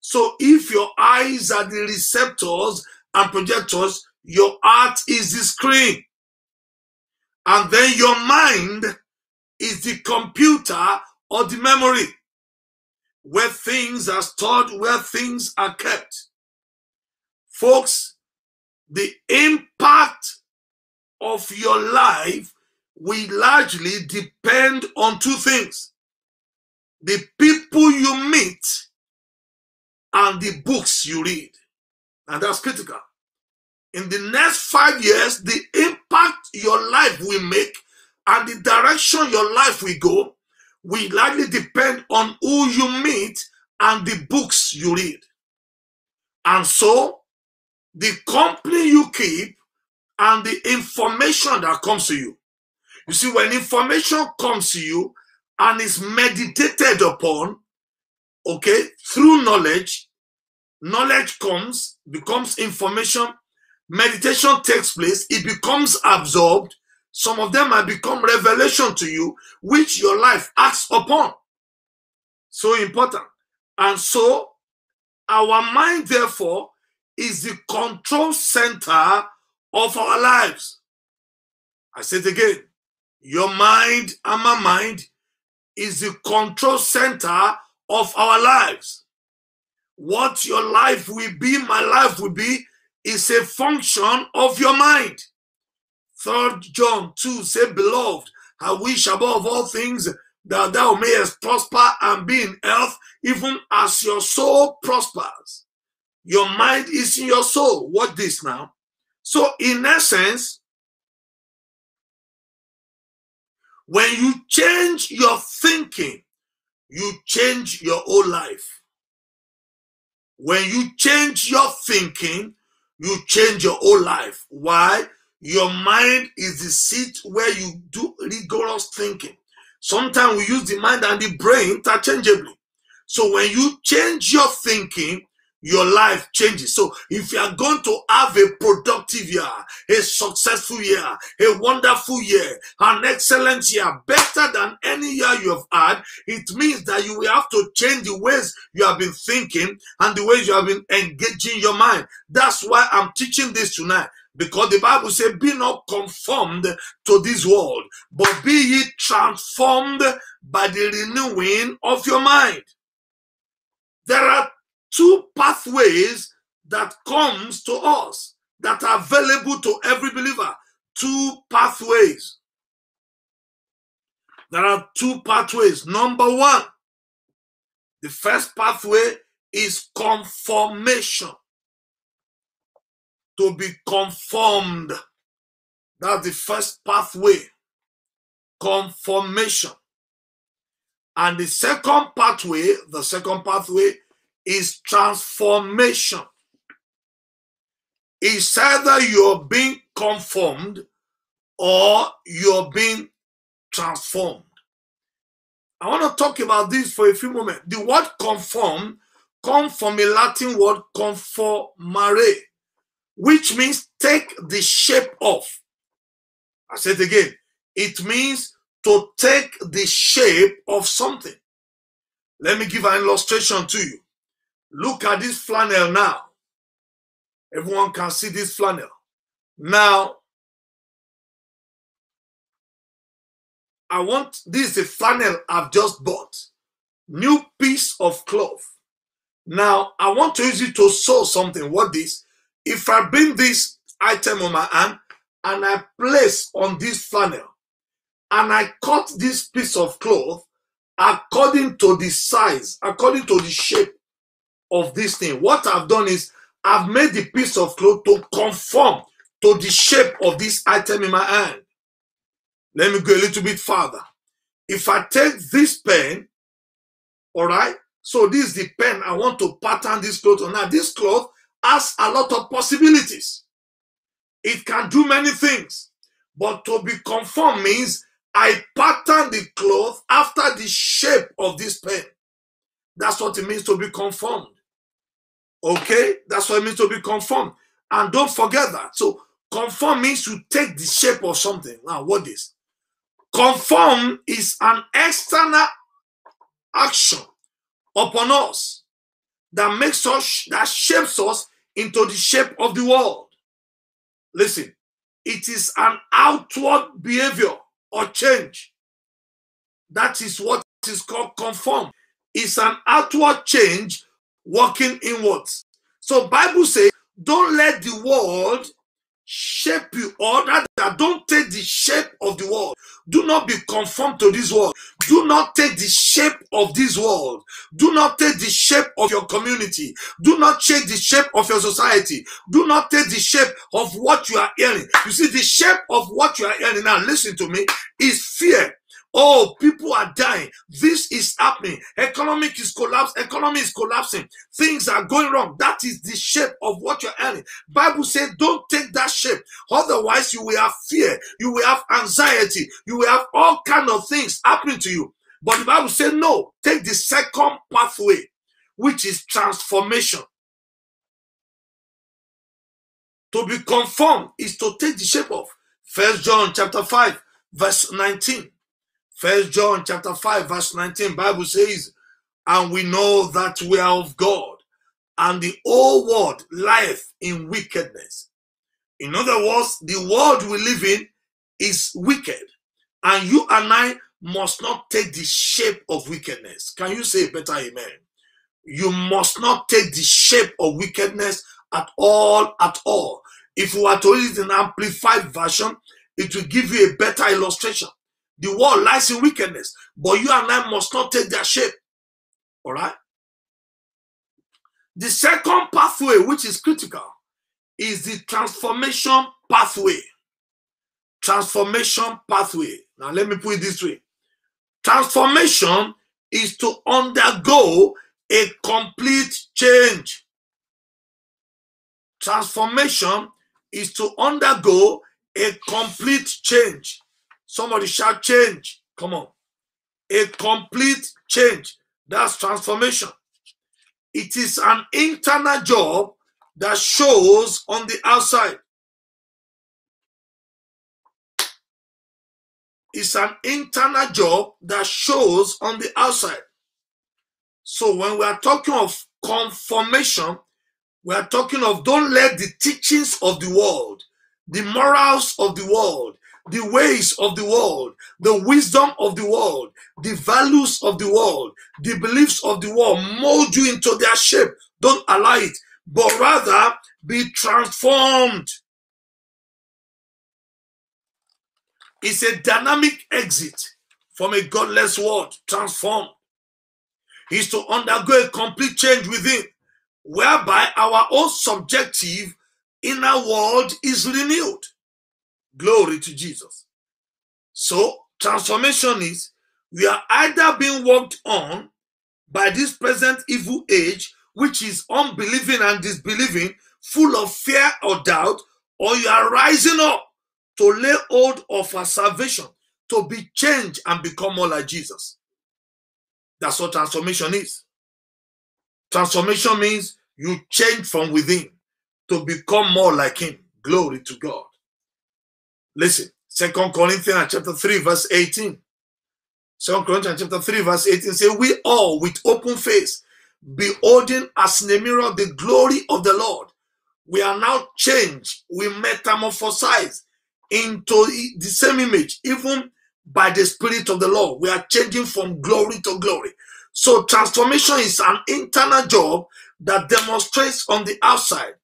So if your eyes are the receptors and projectors, your heart is the screen. And then your mind is the computer or the memory where things are stored, where things are kept. Folks, the impact of your life will largely depend on two things the people you meet and the books you read. And that's critical. In the next five years, the impact your life will make and the direction your life will go will largely depend on who you meet and the books you read. And so, the company you keep and the information that comes to you. You see, when information comes to you and is meditated upon, okay, through knowledge, knowledge comes, becomes information, meditation takes place, it becomes absorbed. Some of them have become revelation to you, which your life acts upon. So important. And so, our mind, therefore, is the control center of our lives. I said again, your mind and my mind is the control center of our lives. What your life will be, my life will be, is a function of your mind. Third John 2 say, Beloved, I wish above all things that thou mayest prosper and be in health, even as your soul prospers. Your mind is in your soul. What this now? So, in essence, when you change your thinking, you change your whole life. When you change your thinking, you change your whole life. Why? Your mind is the seat where you do rigorous thinking. Sometimes we use the mind and the brain interchangeably. So when you change your thinking, your life changes. So if you are going to have a productive year, a successful year, a wonderful year, an excellent year, better than any year you have had, it means that you will have to change the ways you have been thinking and the ways you have been engaging your mind. That's why I'm teaching this tonight. Because the Bible says, Be not conformed to this world, but be ye transformed by the renewing of your mind. There are two pathways that comes to us that are available to every believer. Two pathways. There are two pathways. Number one the first pathway is conformation to be conformed that's the first pathway. Conformation and the second pathway the second pathway is transformation. It's either you're being conformed or you're being transformed. I want to talk about this for a few moments. The word conform comes from a Latin word conformare, which means take the shape of. I said again, it means to take the shape of something. Let me give an illustration to you. Look at this flannel now. Everyone can see this flannel. Now, I want this is a flannel I've just bought. New piece of cloth. Now, I want to use it to sew something. What this? If I bring this item on my hand and I place on this flannel and I cut this piece of cloth according to the size, according to the shape of this thing. What I've done is I've made the piece of cloth to conform to the shape of this item in my hand. Let me go a little bit further. If I take this pen, all right, so this is the pen I want to pattern this cloth on. Now, this cloth has a lot of possibilities. It can do many things, but to be conformed means I pattern the cloth after the shape of this pen. That's what it means to be conformed. Okay, that's what it means to be conformed. And don't forget that. So, conform means to take the shape of something. Now, what is? Conform is an external action upon us that makes us, that shapes us into the shape of the world. Listen, it is an outward behavior or change. That is what is called conform. It's an outward change working inwards. So Bible says, don't let the world shape you or rather don't take the shape of the world. Do not be conformed to this world. Do not take the shape of this world. Do not take the shape of your community. Do not take the shape of your society. Do not take the shape of what you are hearing. You see the shape of what you are hearing now listen to me is fear Oh, people are dying. This is happening. Economic is collapsed. Economy is collapsing. Things are going wrong. That is the shape of what you're earning. Bible says, don't take that shape. Otherwise, you will have fear. You will have anxiety. You will have all kind of things happening to you. But the Bible says, no, take the second pathway, which is transformation. To be conformed is to take the shape of First John chapter 5, verse 19. First John chapter 5, verse 19, Bible says, and we know that we are of God, and the whole world lieth in wickedness. In other words, the world we live in is wicked, and you and I must not take the shape of wickedness. Can you say better amen? You must not take the shape of wickedness at all, at all. If you are to read an amplified version, it will give you a better illustration. The world lies in wickedness, but you and I must not take their shape. All right. The second pathway, which is critical, is the transformation pathway. Transformation pathway. Now, let me put it this way transformation is to undergo a complete change. Transformation is to undergo a complete change. Somebody shout change. Come on. A complete change. That's transformation. It is an internal job that shows on the outside. It's an internal job that shows on the outside. So when we are talking of conformation, we are talking of don't let the teachings of the world, the morals of the world, the ways of the world, the wisdom of the world, the values of the world, the beliefs of the world mold you into their shape. Don't allow it, but rather be transformed. It's a dynamic exit from a godless world, transformed. Is to undergo a complete change within, whereby our own subjective inner world is renewed. Glory to Jesus. So, transformation is we are either being worked on by this present evil age, which is unbelieving and disbelieving, full of fear or doubt, or you are rising up to lay hold of our salvation, to be changed and become more like Jesus. That's what transformation is. Transformation means you change from within to become more like Him. Glory to God. Listen, Second Corinthians chapter 3, verse 18. Second Corinthians chapter 3, verse 18 say, We all with open face, beholding as in a mirror the glory of the Lord, we are now changed, we metamorphosize into the same image, even by the Spirit of the Lord. We are changing from glory to glory. So transformation is an internal job that demonstrates on the outside.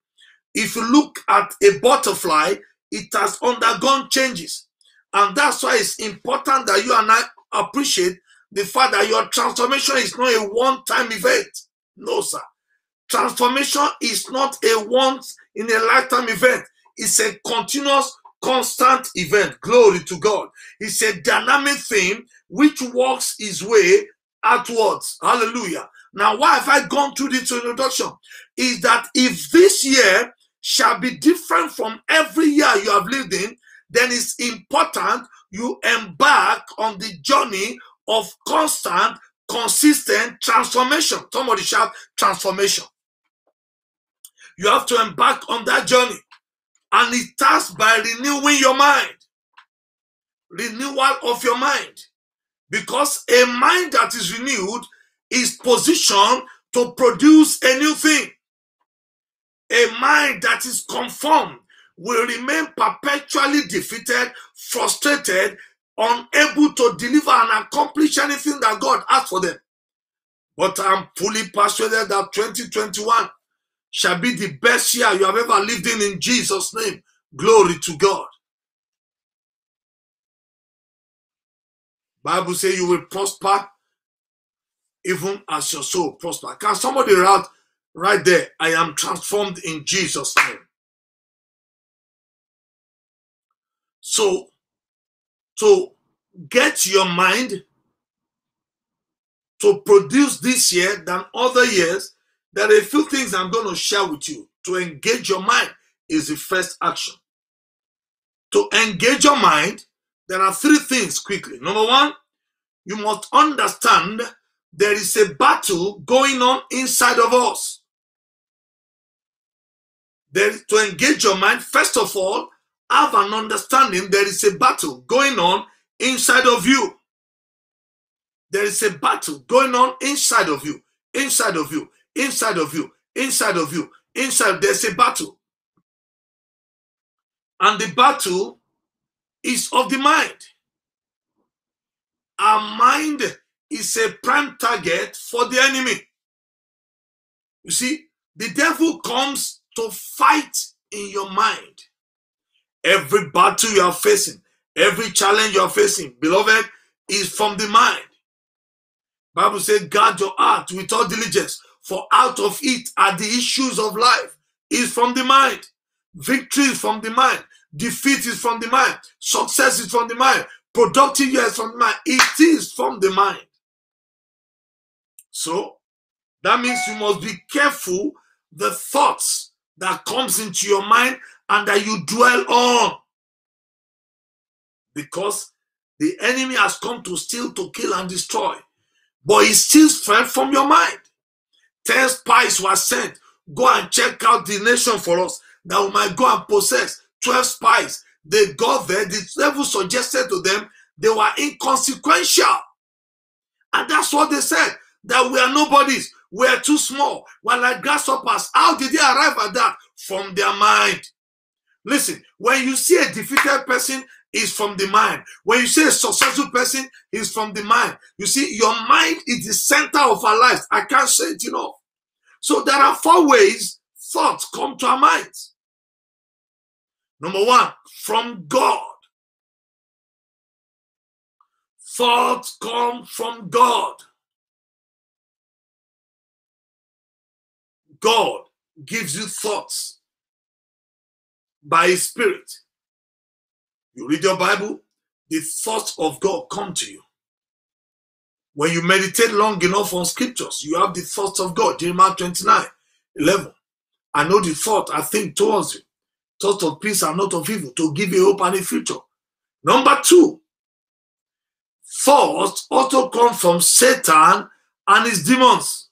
If you look at a butterfly, it has undergone changes. And that's why it's important that you and I appreciate the fact that your transformation is not a one time event. No, sir. Transformation is not a once in a lifetime event, it's a continuous, constant event. Glory to God. It's a dynamic thing which works its way outwards. Hallelujah. Now, why have I gone through this introduction? Is that if this year shall be different from every year you have lived in, then it's important you embark on the journey of constant, consistent transformation. Somebody shout transformation. You have to embark on that journey. And it starts by renewing your mind. Renewal of your mind. Because a mind that is renewed is positioned to produce a new thing. A mind that is conformed will remain perpetually defeated, frustrated, unable to deliver and accomplish anything that God asked for them. But I'm fully persuaded that 2021 shall be the best year you have ever lived in in Jesus' name. Glory to God. Bible say you will prosper even as your soul prosper. Can somebody write right there? I am transformed in Jesus' name. So, to get your mind to produce this year than other years, there are a few things I'm going to share with you. To engage your mind is the first action. To engage your mind, there are three things quickly. Number one, you must understand there is a battle going on inside of us. There, to engage your mind, first of all, have an understanding there is a battle going on inside of you. There is a battle going on inside of you, inside of you, inside of you, inside of you, inside. There's a battle. And the battle is of the mind. Our mind is a prime target for the enemy. You see, the devil comes to fight in your mind. Every battle you are facing, every challenge you are facing, beloved, is from the mind. Bible says, guard your heart with all diligence, for out of it are the issues of life. Is from the mind. Victory is from the mind. Defeat is from the mind. Success is from the mind. Productive years from the mind. It is from the mind. So that means you must be careful the thoughts that comes into your mind and that you dwell on. Because the enemy has come to steal, to kill, and destroy. But he steals from your mind. Ten spies were sent. Go and check out the nation for us that we might go and possess. Twelve spies. They got there. The devil suggested to them they were inconsequential. And that's what they said that we are nobodies, we are too small, we're like grasshoppers. How did they arrive at that? From their mind. Listen, when you see a defeated person, is from the mind. When you say a successful person, is from the mind. You see, your mind is the center of our lives. I can't say it enough. So there are four ways thoughts come to our minds. Number one, from God. Thoughts come from God. God gives you thoughts by His Spirit. You read your Bible, the thoughts of God come to you. When you meditate long enough on scriptures, you have the thoughts of God. Jeremiah 29 11. I know the thought I think towards you. Thoughts of peace and not of evil to give you hope and a future. Number two, thoughts also come from Satan and his demons.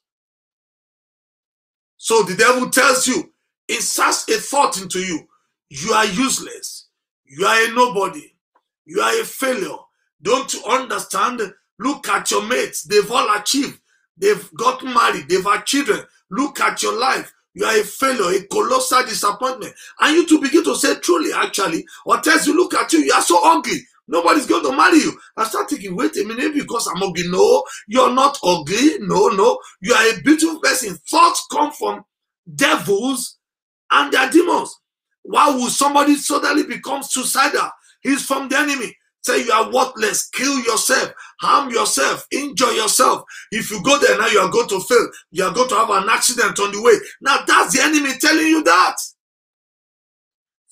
So the devil tells you, inserts a thought into you. You are useless. You are a nobody. You are a failure. Don't you understand? Look at your mates. They've all achieved. They've got married. They've had children. Look at your life. You are a failure, a colossal disappointment. And you to begin to say truly, actually, or tells you, look at you, you are so ugly. Nobody's going to marry you. I start thinking, wait a minute, because I'm ugly. No, you're not ugly. No, no. You are a beautiful person. Thoughts come from devils and their demons. Why would somebody suddenly become suicidal? He's from the enemy. Say you are worthless, kill yourself, harm yourself, injure yourself. If you go there now, you are going to fail. You are going to have an accident on the way. Now that's the enemy telling you that.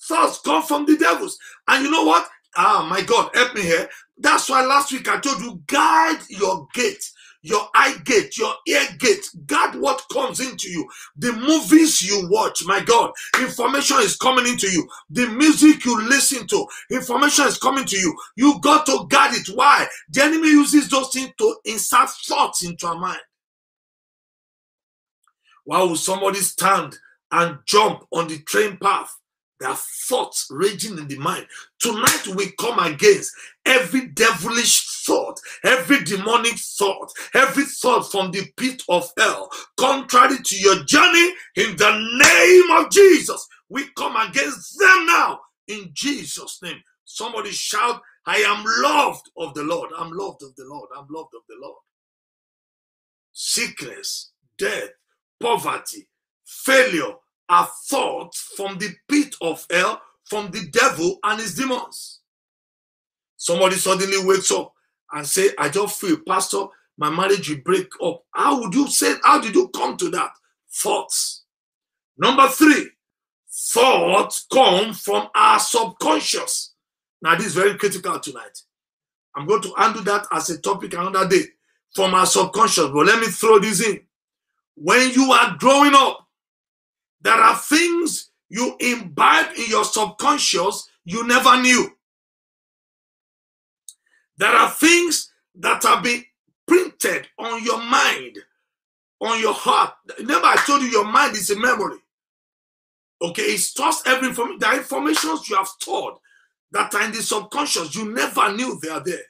thoughts come from the devils. And you know what? Ah, my God, help me here. That's why last week I told you guide your gate your eye gate, your ear gate. Guard what comes into you. The movies you watch, my God, information is coming into you. The music you listen to, information is coming to you. You got to guard it. Why? The enemy uses those things to insert thoughts into our mind. Why would somebody stand and jump on the train path there are thoughts raging in the mind. Tonight we come against every devilish thought, every demonic thought, every thought from the pit of hell, contrary to your journey, in the name of Jesus. We come against them now in Jesus' name. Somebody shout, I am loved of the Lord. I'm loved of the Lord. I'm loved of the Lord. Sickness, death, poverty, failure, are thoughts from the pit of hell, from the devil and his demons. Somebody suddenly wakes up and say, I just feel, Pastor, my marriage will break up. How would you say, how did you come to that? Thoughts. Number three, thoughts come from our subconscious. Now, this is very critical tonight. I'm going to handle that as a topic another day from our subconscious. But let me throw this in. When you are growing up, there are things you imbibe in your subconscious you never knew. There are things that have been printed on your mind, on your heart. Remember, I told you your mind is a memory. Okay, it stores every information. The information you have stored that are in the subconscious, you never knew they are there.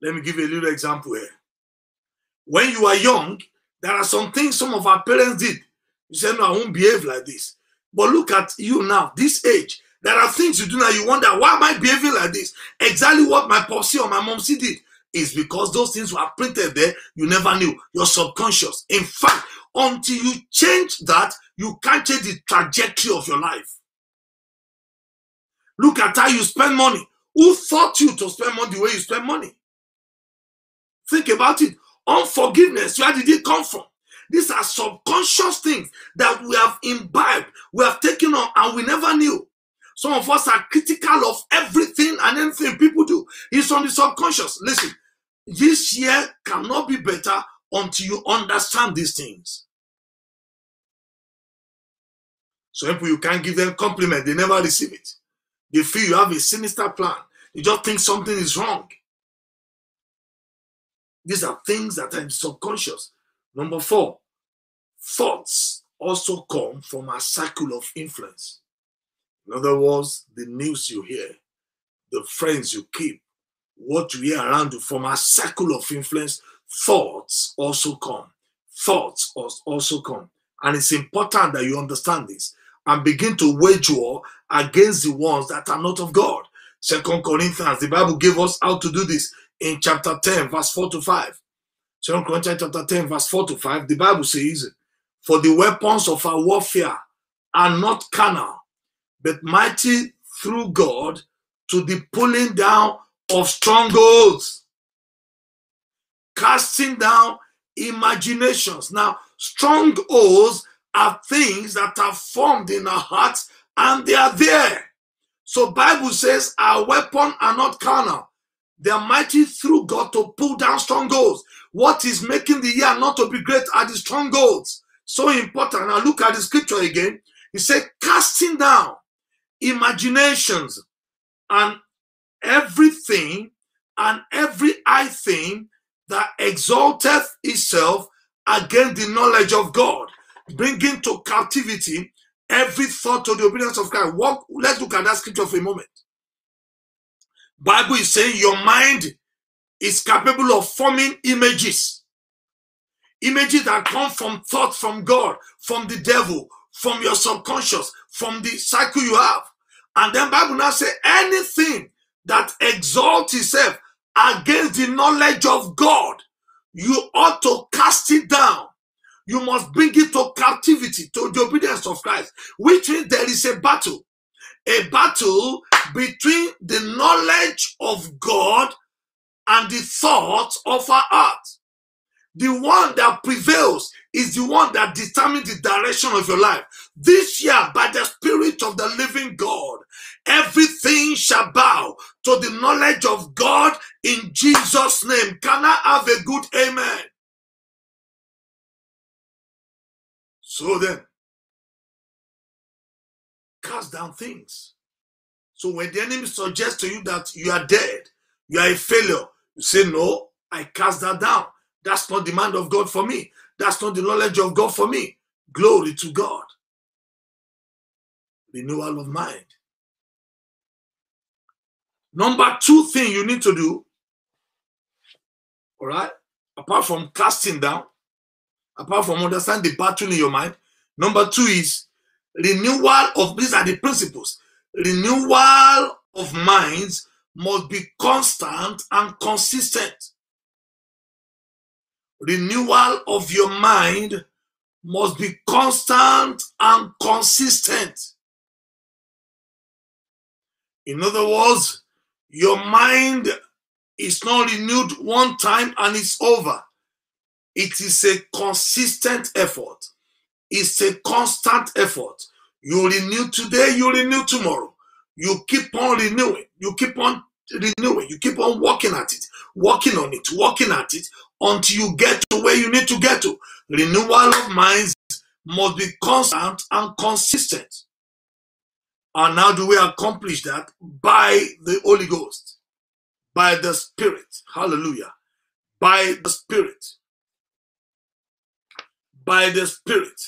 Let me give you a little example here. When you are young, there are some things some of our parents did. You say, No, I won't behave like this. But look at you now, this age. There are things you do now, you wonder, why am I behaving like this? Exactly what my posse or my mom did is because those things were printed there, you never knew. Your subconscious. In fact, until you change that, you can't change the trajectory of your life. Look at how you spend money. Who taught you to spend money the way you spend money? Think about it. Unforgiveness, where did it come from? These are subconscious things that we have imbibed, we have taken on, and we never knew. Some of us are critical of everything and anything people do. It's on the subconscious. Listen, this year cannot be better until you understand these things. Some people you can't give them compliment, they never receive it. They feel you have a sinister plan. You just think something is wrong. These are things that are subconscious. Number four, thoughts also come from a circle of influence. In other words, the news you hear, the friends you keep, what you hear around you from a circle of influence, thoughts also come. Thoughts also come. And it's important that you understand this and begin to wage war against the ones that are not of God. Second Corinthians, the Bible gave us how to do this in chapter 10, verse 4 to 5. Second Corinthians chapter 10, verse 4 to 5, the Bible says, For the weapons of our warfare are not carnal, but mighty through God to the pulling down of strongholds, casting down imaginations. Now, strongholds are things that are formed in our hearts and they are there. So Bible says our weapon are not carnal, they are mighty through God to pull down strongholds. What is making the year not to be great are the strongholds. So important. Now look at the scripture again. He said, casting down imaginations and everything and every high thing that exalteth itself against the knowledge of God, bringing to captivity every thought to the obedience of Christ. What, let's look at that scripture for a moment. Bible is saying your mind is capable of forming images. Images that come from thoughts from God, from the devil, from your subconscious, from the cycle you have. And then Bible now say anything that exalts itself against the knowledge of God, you ought to cast it down. You must bring it to captivity, to the obedience of Christ, which means there is a battle a battle between the knowledge of God and the thoughts of our heart. The one that prevails is the one that determines the direction of your life. This year, by the Spirit of the living God, everything shall bow to the knowledge of God in Jesus' name. Can I have a good amen? So then, cast down things. So when the enemy suggests to you that you are dead, you are a failure, you say, No, I cast that down. That's not the mind of God for me. That's not the knowledge of God for me. Glory to God. Renewal of mind. Number two thing you need to do, all right, apart from casting down, apart from understanding the battle in your mind, number two is renewal of these are the principles. Renewal of minds must be constant and consistent. Renewal of your mind must be constant and consistent. In other words, your mind is not renewed one time and it's over. It is a consistent effort. It's a constant effort. You renew today, you renew tomorrow. You keep on renewing. You keep on renewing. You keep on working at it, working on it, working at it until you get to where you need to get to. Renewal of minds must be constant and consistent. And how do we accomplish that? By the Holy Ghost, by the Spirit. Hallelujah. By the Spirit. By the Spirit.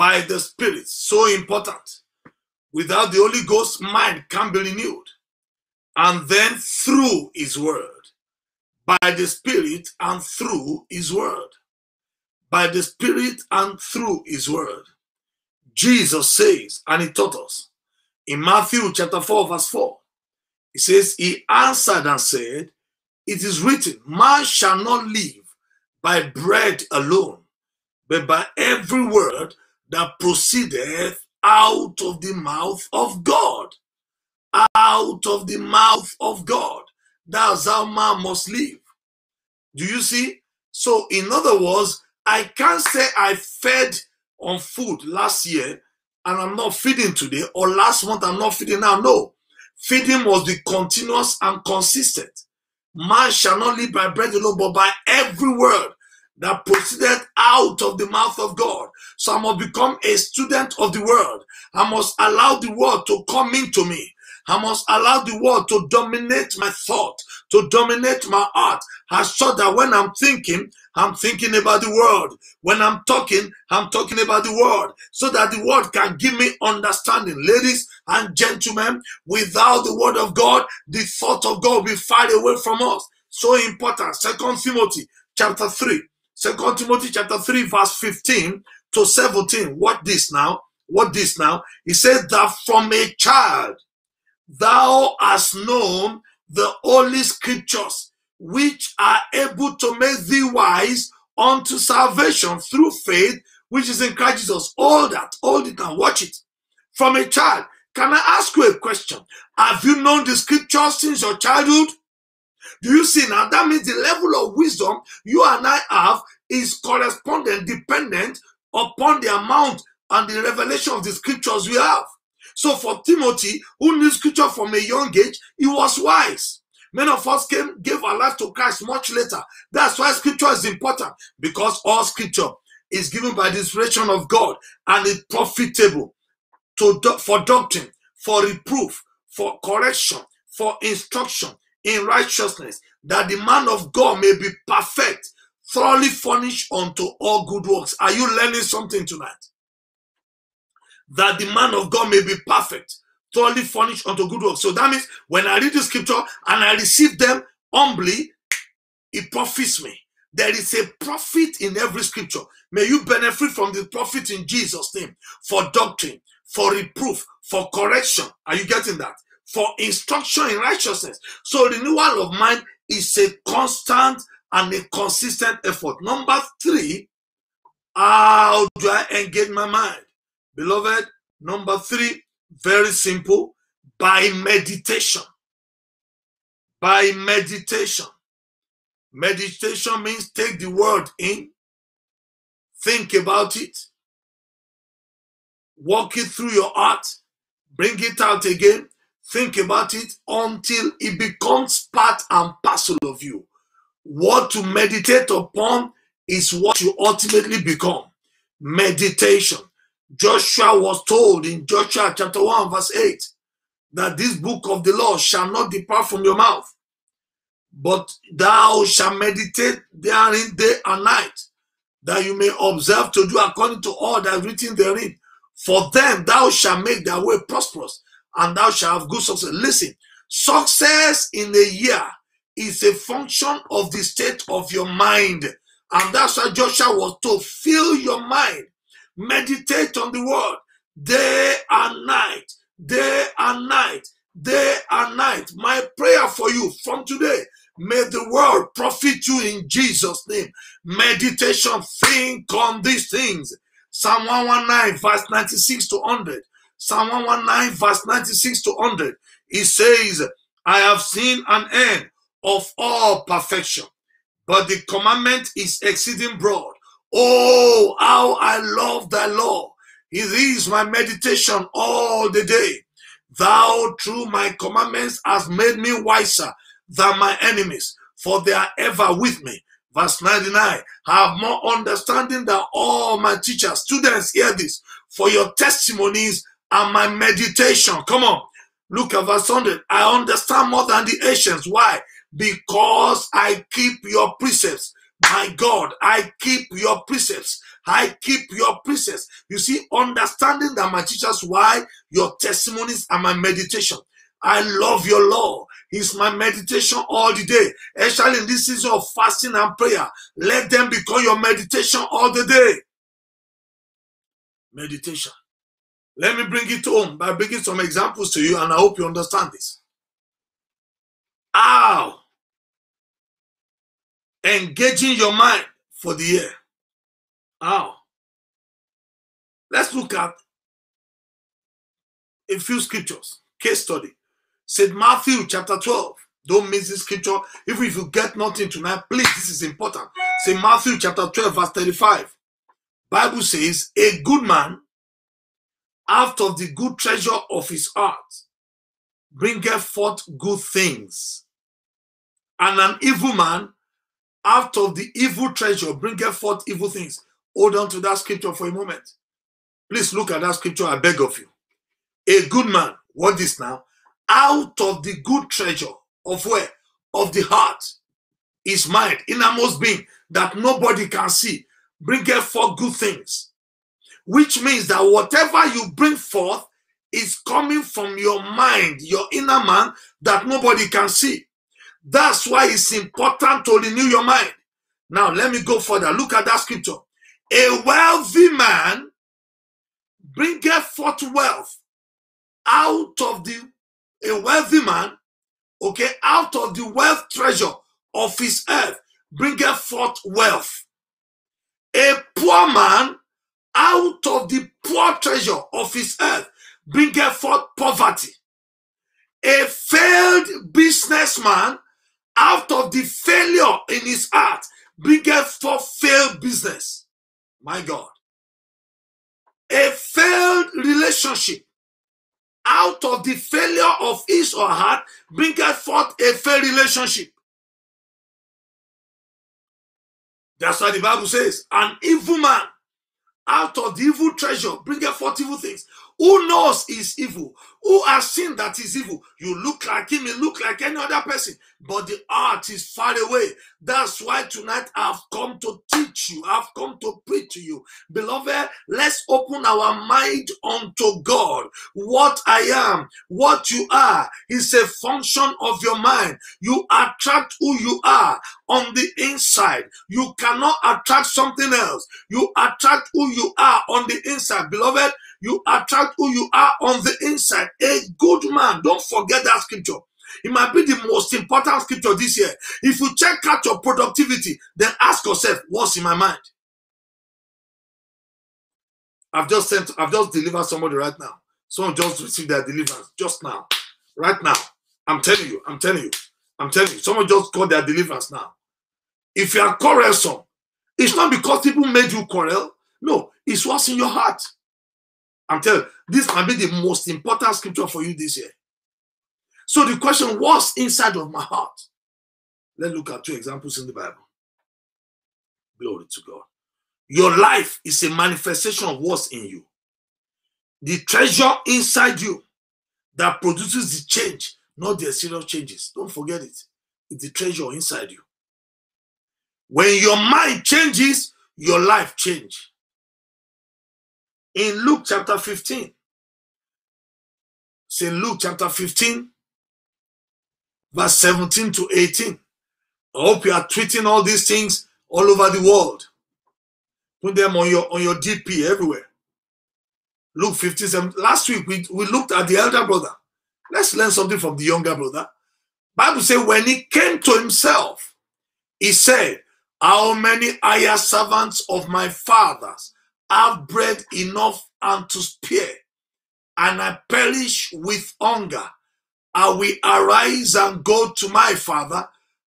By the Spirit. So important. Without the Holy Ghost, mind can be renewed. And then through His Word. By the Spirit and through His Word. By the Spirit and through His Word. Jesus says, and he taught us in Matthew chapter 4, verse 4. He says, He answered and said, It is written, Man shall not live by bread alone, but by every word that proceedeth out of the mouth of God. Out of the mouth of God. That's how man must live. Do you see? So, in other words, I can't say I fed on food last year and I'm not feeding today, or last month I'm not feeding now. No. Feeding must be continuous and consistent. Man shall not live by bread alone, but by every word that proceeded out of the mouth of God. So I must become a student of the word. I must allow the word to come into me. I must allow the word to dominate my thought, to dominate my heart. I saw that when I'm thinking, I'm thinking about the word. When I'm talking, I'm talking about the word so that the word can give me understanding. Ladies and gentlemen, without the word of God, the thought of God will be far away from us. So important. Second Timothy chapter 3. Second Timothy chapter 3, verse 15 to 17. What this now? What this now? He says that from a child thou hast known the holy scriptures, which are able to make thee wise unto salvation through faith, which is in Christ Jesus. All that, all it, and watch it. From a child, can I ask you a question? Have you known the scriptures since your childhood? Do you see now? That means the level of wisdom you and I have is correspondent, dependent upon the amount and the revelation of the scriptures we have. So for Timothy, who knew scripture from a young age, he was wise. Many of us came, gave our life to Christ much later. That's why scripture is important because all scripture is given by the inspiration of God and is profitable to for doctrine, for reproof, for correction, for instruction in righteousness, that the man of God may be perfect, thoroughly furnished unto all good works. Are you learning something tonight? that the man of God may be perfect, thoroughly furnished unto good works. So that means when I read the scripture and I receive them humbly, it profits me. There is a profit in every scripture. May you benefit from the profit in Jesus' name for doctrine, for reproof, for correction. Are you getting that? For instruction in righteousness. So renewal of mind is a constant and a consistent effort. Number three, how do I engage my mind? Beloved, number three, very simple, by meditation. By meditation. Meditation means take the word in, think about it, walk it through your heart, bring it out again, think about it until it becomes part and parcel of you. What to meditate upon is what you ultimately become. Meditation. Joshua was told in Joshua chapter 1, verse 8, that this book of the law shall not depart from your mouth, but thou shalt meditate therein day and night, that you may observe to do according to all that is written therein. For then thou shalt make thy way prosperous, and thou shalt have good success. Listen, success in a year is a function of the state of your mind. And that's why Joshua was told, fill your mind, meditate on the word day and night, day and night, day and night. My prayer for you from today, may the word profit you in Jesus' name. Meditation, think on these things. Psalm 119, verse 96 to 100. Psalm 119, verse 96 to 100. he says, I have seen an end of all perfection, but the commandment is exceeding broad. Oh, how I love thy law. It is my meditation all the day. Thou, through my commandments, hast made me wiser than my enemies, for they are ever with me. Verse 99 Have more understanding than all my teachers. Students, hear this. For your testimonies and my meditation. Come on. Look at verse 100. I understand more than the ancients. Why? Because I keep your precepts. My God, I keep your precepts. I keep your precepts. You see, understanding that my teachers, why your testimonies and my meditation. I love your law. It's my meditation all the day. Especially in this season of fasting and prayer. Let them become your meditation all the day. Meditation. Let me bring it home by bringing some examples to you, and I hope you understand this. How? Engaging your mind for the year. How? Let's look at a few scriptures, case study. St. Matthew chapter 12. Don't miss this scripture. Even if you get nothing tonight, please, this is important. St. Matthew chapter 12, verse 35. Bible says, a good man out of the good treasure of his heart bringeth forth good things. And an evil man out of the evil treasure bringeth forth evil things. Hold on to that scripture for a moment. Please look at that scripture, I beg of you. A good man, what is now? Out of the good treasure of where? Of the heart, his mind, innermost being that nobody can see, bringeth forth good things. Which means that whatever you bring forth is coming from your mind, your inner man that nobody can see. That's why it's important to renew your mind. Now, let me go further. Look at that scripture. A wealthy man bringeth forth wealth out of the a wealthy man, okay, out of the wealth treasure of his earth bringeth forth wealth. A poor man out of the poor treasure of his earth bringeth forth poverty. A failed businessman out of the failure in his heart bringeth forth failed business. My God. A failed relationship out of the failure of his or her bringeth forth a failed relationship. That's why the Bible says, an evil man out of the evil treasure bringeth forth evil things. Who knows is evil? Who has seen that is evil? You look like him, you look like any other person, but the art is far away. That's why tonight I've come to teach you, I've come to preach to you. Beloved, let's open our mind unto God. What I am, what you are, is a function of your mind. You attract who you are on the inside. You cannot attract something else. You attract who you are on the inside. Beloved, you attract who you are on the inside. A good man. Don't forget that scripture. It might be the most important scripture this year. If you check out your productivity, then ask yourself, what's in my mind? I've just sent, I've just delivered somebody right now. Someone just received their deliverance just now. Right now. I'm telling you, I'm telling you, I'm telling you. Someone just got their deliverance now. If you are quarrelsome, it's not because people made you quarrel. No, it's what's in your heart. I'm telling you, this might be the most important scripture for you this year. So the question was inside of my heart. Let's look at two examples in the Bible. Glory to God. Your life is a manifestation of what's in you. The treasure inside you that produces the change, not the external changes. Don't forget it. It's the treasure inside you. When your mind changes, your life change. In Luke chapter 15, St. Luke chapter 15, verse 17 to 18. I hope you are tweeting all these things all over the world. Put them on your on your DP everywhere. Luke 57. Last week we, we looked at the elder brother. Let's learn something from the younger brother. Bible says when he came to himself, he said, How many higher servants of my fathers have bread enough and to spare, and I perish with hunger? I will arise and go to my father.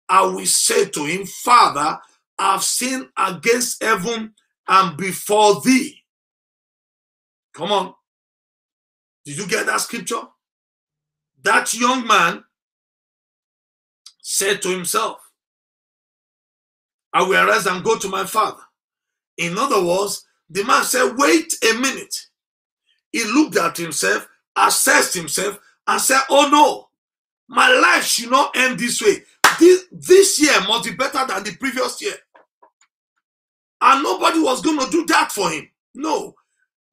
I will say to him, Father, I've sinned against heaven and before thee. Come on. Did you get that scripture? That young man said to himself, I will arise and go to my father. In other words, the man said, Wait a minute. He looked at himself, assessed himself, and said, Oh no, my life should not end this way. This, this year must be better than the previous year. And nobody was going to do that for him. No.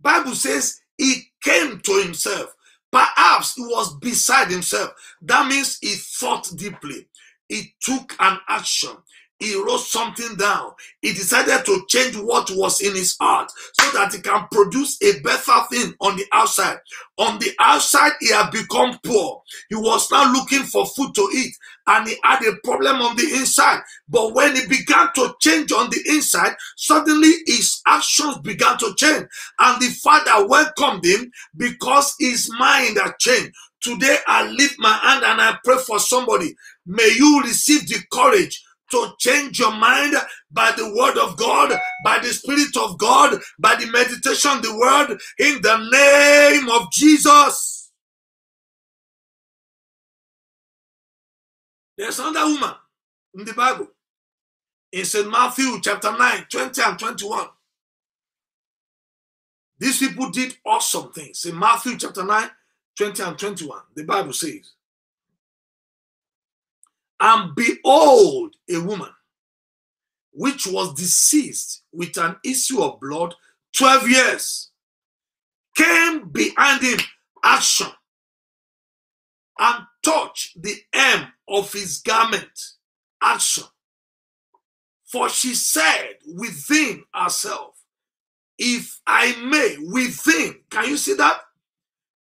Bible says he came to himself. Perhaps he was beside himself. That means he thought deeply. He took an action he wrote something down. He decided to change what was in his heart so that he can produce a better thing on the outside. On the outside, he had become poor. He was now looking for food to eat and he had a problem on the inside. But when he began to change on the inside, suddenly his actions began to change. And the father welcomed him because his mind had changed. Today, I lift my hand and I pray for somebody. May you receive the courage to change your mind by the word of God, by the spirit of God, by the meditation the word in the name of Jesus. There's another woman in the Bible in St. Matthew chapter 9, 20 and 21. These people did awesome things. In Matthew chapter 9, 20 and 21, the Bible says, and behold, a woman which was deceased with an issue of blood 12 years came behind him, action, and touched the hem of his garment, action. For she said within herself, If I may, within, can you see that?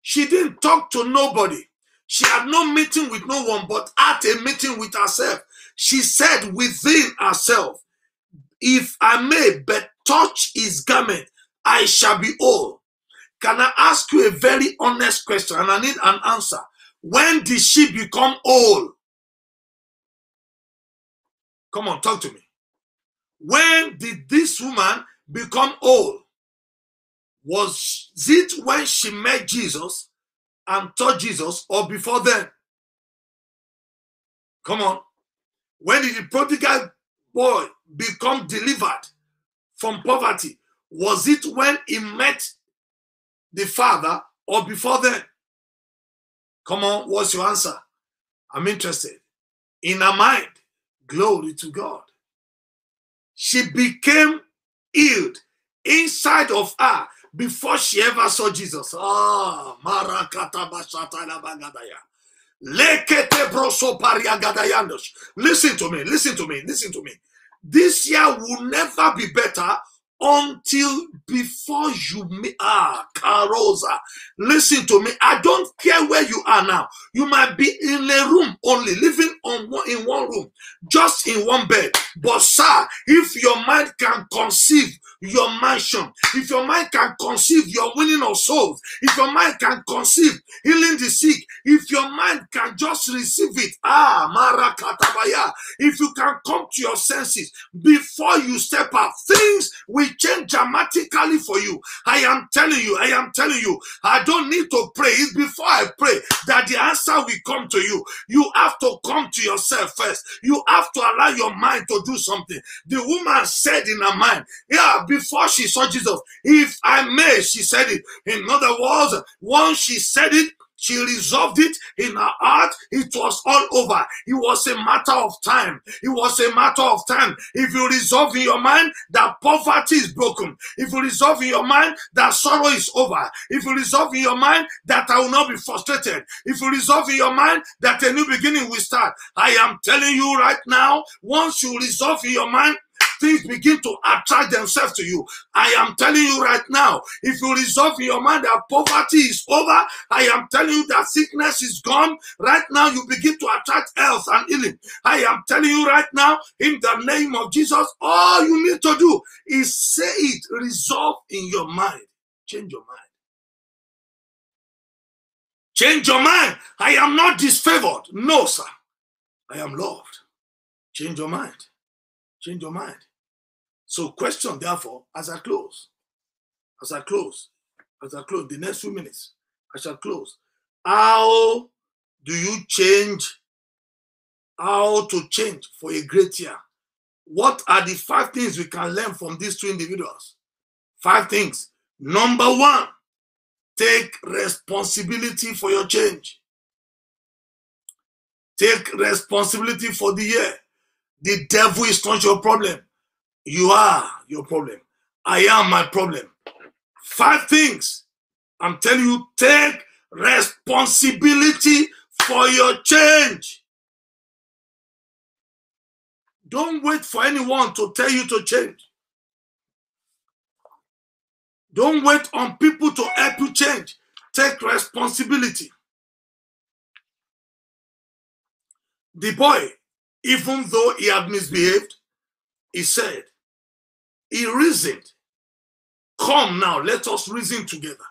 She didn't talk to nobody. She had no meeting with no one, but at a meeting with herself. She said within herself, If I may but touch his garment, I shall be whole. Can I ask you a very honest question? And I need an answer. When did she become whole? Come on, talk to me. When did this woman become whole? Was it when she met Jesus? And taught Jesus or before then? Come on. When did the prodigal boy become delivered from poverty? Was it when he met the father or before then? Come on, what's your answer? I'm interested. In her mind, glory to God. She became healed inside of her before she ever saw Jesus. Ah, broso. Listen to me, listen to me, listen to me. This year will never be better until before you meet ah carosa listen to me. I don't care where you are now. You might be in a room only living on one, in one room just in one bed. But sir if your mind can conceive your mansion, if your mind can conceive your winning of souls, if your mind can conceive healing the sick, if your mind can just receive it, ah, fire. If you can come to your senses before you step out, things will change dramatically for you. I am telling you, I am telling you, I don't need to pray. It's before I pray that the answer will come to you. You have to come to yourself first. You have to allow your mind to do something. The woman said in her mind, yeah, before she saw Jesus, if I may, she said it. In other words, once she said it, she resolved it in her heart. It was all over. It was a matter of time. It was a matter of time. If you resolve in your mind that poverty is broken, if you resolve in your mind that sorrow is over, if you resolve in your mind that I will not be frustrated, if you resolve in your mind that a new beginning will start, I am telling you right now, once you resolve in your mind things begin to attract themselves to you. I am telling you right now, if you resolve in your mind that poverty is over, I am telling you that sickness is gone. Right now, you begin to attract health and healing. I am telling you right now, in the name of Jesus, all you need to do is say it, resolve in your mind. Change your mind. Change your mind. I am not disfavored. No, sir. I am loved. Change your mind. Change your mind. So, question, therefore, as I close, as I close, as I close, the next few minutes, I shall close. How do you change? How to change for a great year? What are the five things we can learn from these two individuals? Five things. Number one, take responsibility for your change. Take responsibility for the year. The devil is not your problem. You are your problem. I am my problem. Five things. I'm telling you, take responsibility for your change. Don't wait for anyone to tell you to change. Don't wait on people to help you change. Take responsibility. The boy, even though he had misbehaved, he said, he reasoned, Come now, let us reason together.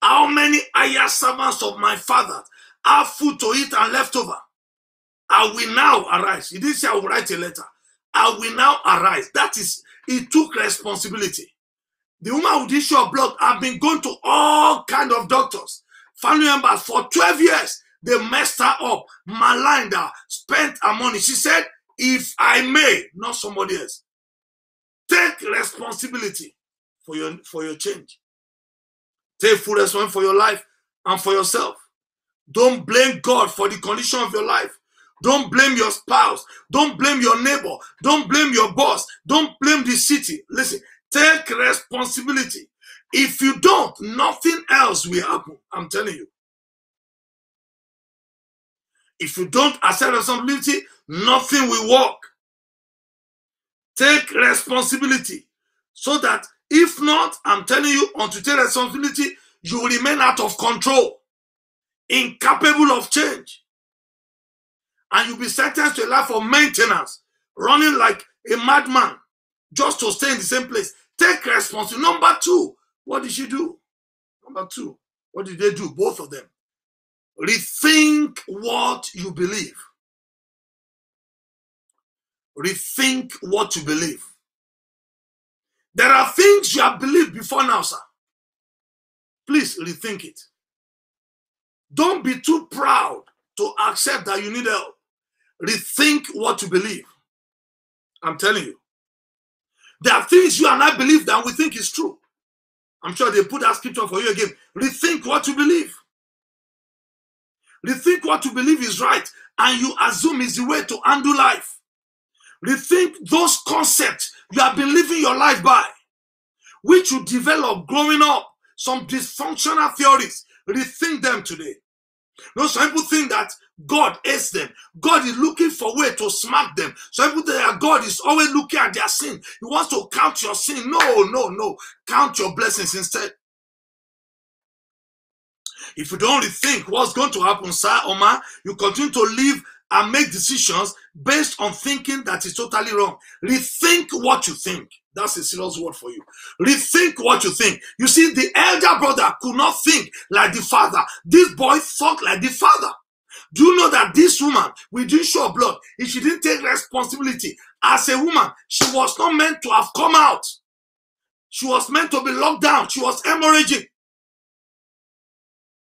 How many higher servants of my father have food to eat and leftover? I will now arise. He didn't say I will write a letter. I will now arise. That is, he took responsibility. The woman with issue of blood have been going to all kind of doctors, family members for 12 years. They messed her up, maligned her, spent her money. She said, if I may, not somebody else. Take responsibility for your for your change. Take full responsibility for your life and for yourself. Don't blame God for the condition of your life. Don't blame your spouse. Don't blame your neighbor. Don't blame your boss. Don't blame the city. Listen, take responsibility. If you don't, nothing else will happen. I'm telling you. If you don't accept responsibility, nothing will work. Take responsibility so that if not, I'm telling you, unto take responsibility, you will remain out of control, incapable of change. And you'll be sentenced to a life of maintenance, running like a madman just to stay in the same place. Take responsibility. Number two, what did she do? Number two, what did they do? Both of them. Rethink what you believe. Rethink what you believe. There are things you have believed before now, sir. Please rethink it. Don't be too proud to accept that you need help. Rethink what you believe. I'm telling you. There are things you and I believe that we think is true. I'm sure they put that scripture for you again. Rethink what you believe. Rethink what you believe is right, and you assume is the way to handle life. Rethink those concepts you have been living your life by, which you develop growing up, some dysfunctional theories. Rethink them today. No, some people think that God hates them. God is looking for way to smack them. Some people think that God is always looking at their sin. He wants to count your sin. No, no, no. Count your blessings instead. If you don't rethink what's going to happen, sir, Omar, you continue to live and make decisions based on thinking that is totally wrong. Rethink what you think. That's a serious word for you. Rethink what you think. You see, the elder brother could not think like the father. This boy thought like the father. Do you know that this woman the issue of blood, if she didn't take responsibility as a woman, she was not meant to have come out. She was meant to be locked down. She was hemorrhaging.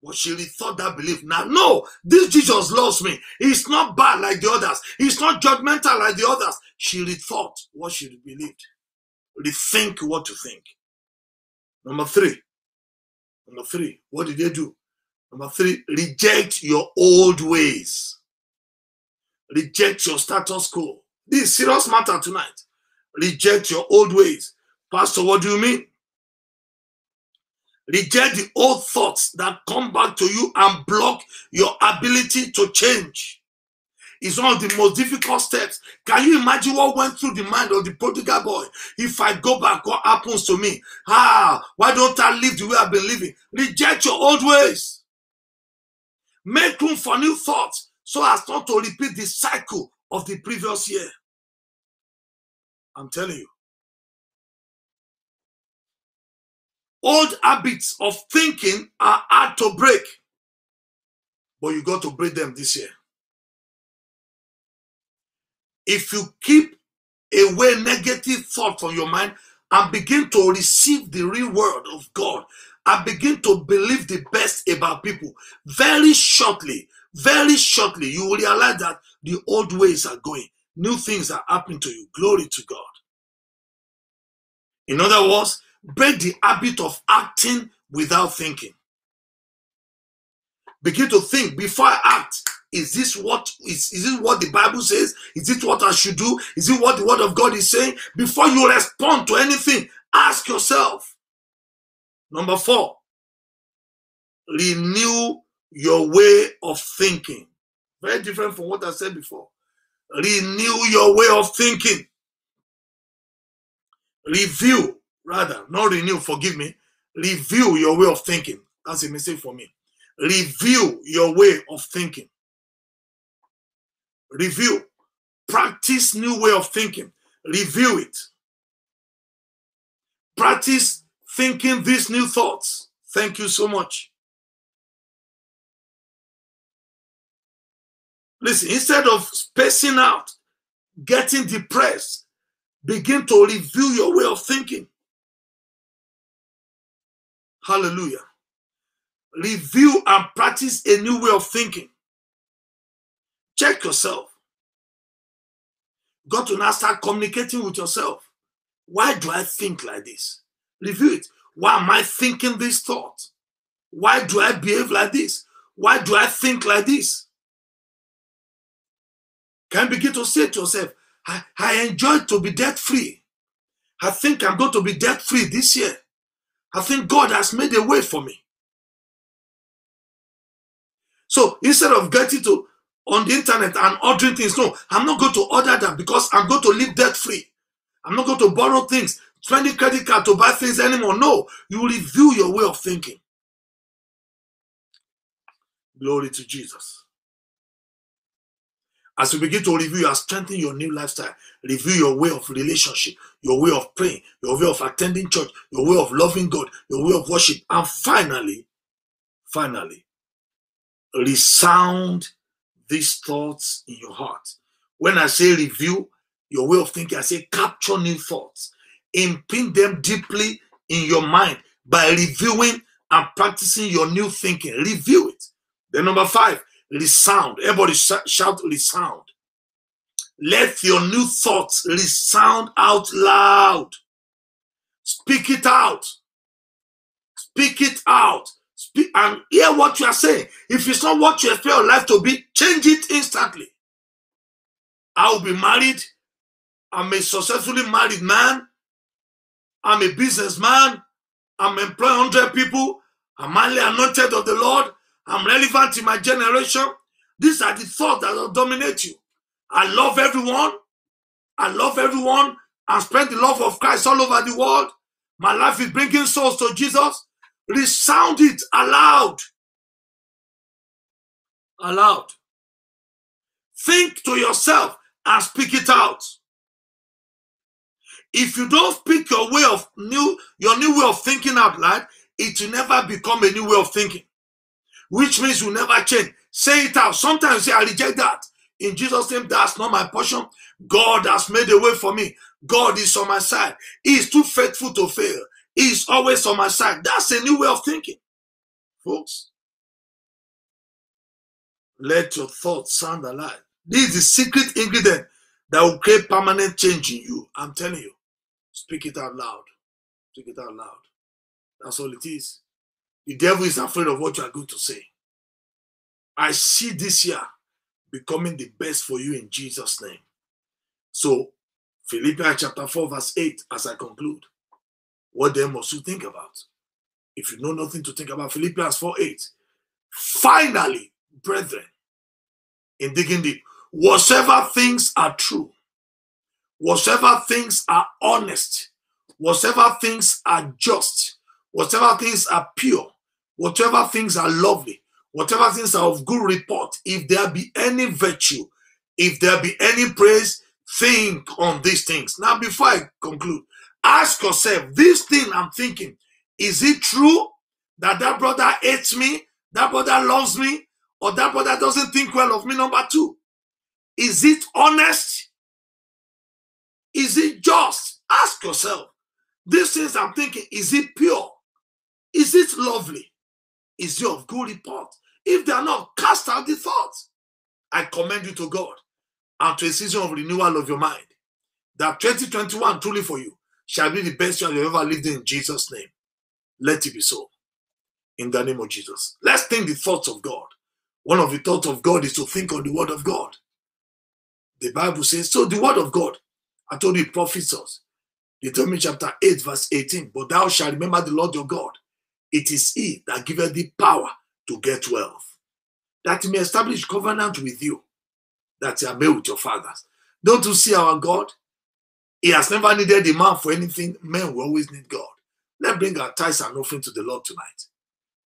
But she really thought that belief. Now, no, this Jesus loves me. He's not bad like the others. He's not judgmental like the others. She really thought what she believed. Rethink what to think. Number three. Number three. What did they do? Number three, reject your old ways. Reject your status quo. This is serious matter tonight. Reject your old ways. Pastor, what do you mean? Reject the old thoughts that come back to you and block your ability to change. It's one of the most difficult steps. Can you imagine what went through the mind of the prodigal boy? If I go back, what happens to me? Ah, why don't I live the way I've been living? Reject your old ways. Make room for new thoughts so as not to repeat the cycle of the previous year. I'm telling you. Old habits of thinking are hard to break, but you got to break them this year. If you keep away negative thought from your mind and begin to receive the real word of God and begin to believe the best about people, very shortly, very shortly, you will realize that the old ways are going. New things are happening to you. Glory to God. In other words, break the habit of acting without thinking. Begin to think before I act. Is this what is, is it what the Bible says? Is it what I should do? Is it what the word of God is saying? Before you respond to anything, ask yourself. Number four, renew your way of thinking. Very different from what I said before. Renew your way of thinking. Review rather, not renew, forgive me, review your way of thinking. That's a mistake for me. Review your way of thinking. Review. Practice new way of thinking. Review it. Practice thinking these new thoughts. Thank you so much. Listen, instead of spacing out, getting depressed, begin to review your way of thinking. Hallelujah. Review and practice a new way of thinking. Check yourself. Got to now start communicating with yourself. Why do I think like this? Review it. Why am I thinking this thought? Why do I behave like this? Why do I think like this? Can begin to say to yourself, I, I enjoy to be debt free. I think I'm going to be debt free this year. I think God has made a way for me. So instead of getting to on the internet and ordering things, no, I'm not going to order that because I'm going to live debt free. I'm not going to borrow things, spend credit card to buy things anymore. No, you review your way of thinking. Glory to Jesus. As you begin to review, you are strengthening your new lifestyle. Review your way of relationship, your way of praying, your way of attending church, your way of loving God, your way of worship. And finally, finally, resound these thoughts in your heart. When I say review your way of thinking, I say capture new thoughts, imprint them deeply in your mind by reviewing and practicing your new thinking. Review it. Then, number five, resound. Everybody shout resound. Let your new thoughts resound out loud. Speak it out. Speak it out. Speak and hear what you are saying. If it's not what you expect your life to be, change it instantly. I will be married. I'm a successfully married man. I'm a businessman. I'm employing 100 people. I'm highly anointed of the Lord. I'm relevant in my generation. These are the thoughts that will dominate you. I love everyone. I love everyone and spread the love of Christ all over the world. My life is bringing souls to Jesus. Resound it aloud. Aloud. Think to yourself and speak it out. If you don't speak your way of new, your new way of thinking out loud, it will never become a new way of thinking which means you never change. Say it out. Sometimes say, I reject that. In Jesus' name, that's not my portion. God has made a way for me. God is on my side. He is too faithful to fail. He is always on my side. That's a new way of thinking, folks. Let your thoughts sound alive. This is the secret ingredient that will create permanent change in you. I'm telling you. Speak it out loud. Speak it out loud. That's all it is. The devil is afraid of what you are going to say. I see this year becoming the best for you in Jesus' name. So, Philippians chapter 4, verse 8, as I conclude, what then must you think about? If you know nothing to think about, Philippians 4 8. Finally, brethren, in digging deep, whatsoever things are true, whatsoever things are honest, whatsoever things are just, whatever things are pure, whatever things are lovely, whatever things are of good report, if there be any virtue, if there be any praise, think on these things. Now, before I conclude, ask yourself this thing I'm thinking, is it true that that brother hates me, that brother loves me, or that brother doesn't think well of me? Number two, is it honest? Is it just? Ask yourself. These things I'm thinking, is it pure? Is it lovely? Is it of good report? If they are not, cast out the thoughts. I commend you to God and to a season of renewal of your mind. That 2021 truly for you shall be the best year you ever lived in, in Jesus' name. Let it be so. In the name of Jesus. Let's think the thoughts of God. One of the thoughts of God is to think on the word of God. The Bible says, so the word of God, I told you, profits us. Deuteronomy chapter 8, verse 18. But thou shalt remember the Lord your God. It is he that giveth thee power to get wealth, that he may establish covenant with you, that he have made with your fathers. Don't you see our God? He has never needed a man for anything. Men will always need God. Let's bring our tithes and offering to the Lord tonight.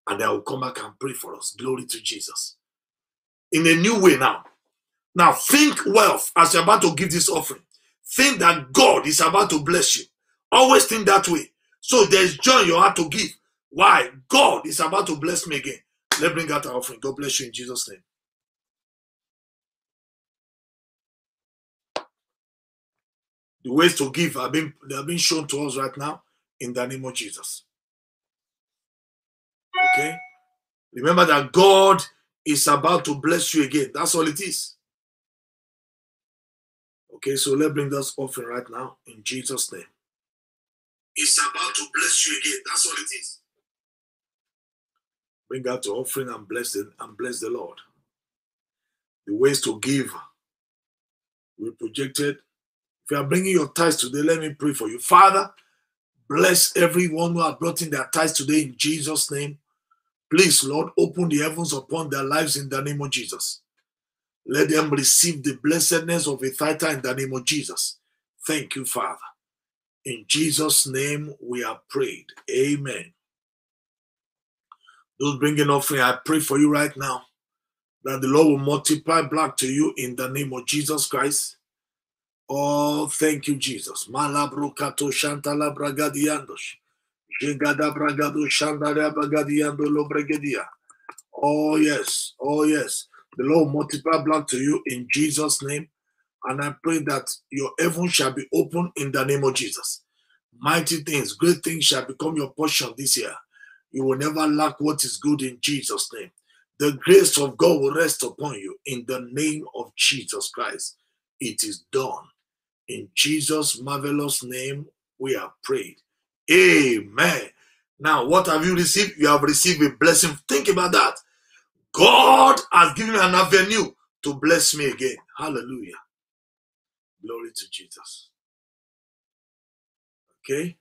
And I will come back and pray for us. Glory to Jesus. In a new way now. Now think wealth as you're about to give this offering. Think that God is about to bless you. Always think that way. So there's joy your heart to give. Why? God is about to bless me again. Let's bring out our offering. God bless you in Jesus' name. The ways to give have been they have been shown to us right now in the name of Jesus. Okay? Remember that God is about to bless you again. That's all it is. Okay, so let's bring this offering right now in Jesus' name. It's about to bless you again. That's all it is. Bring out your offering and bless it and bless the Lord. The ways to give we projected. If you are bringing your tithes today, let me pray for you. Father, bless everyone who has brought in their tithes today in Jesus' name. Please, Lord, open the heavens upon their lives in the name of Jesus. Let them receive the blessedness of a tither in the name of Jesus. Thank you, Father. In Jesus' name we have prayed. Amen. Those bringing offering, I pray for you right now that the Lord will multiply back to you in the name of Jesus Christ. Oh, thank you, Jesus. Malabrokato shantala bragadiandos. Jegada bragado bragadiando lo. Oh, yes. Oh, yes. The Lord multiply back to you in Jesus' name. And I pray that your heaven shall be open in the name of Jesus. Mighty things, great things shall become your portion this year. You will never lack what is good in Jesus' name. The grace of God will rest upon you in the name of Jesus Christ. It is done. In Jesus' marvelous name, we have prayed. Amen. Now, what have you received? You have received a blessing. Think about that. God has given me an avenue to bless me again. Hallelujah. Glory to Jesus. Okay?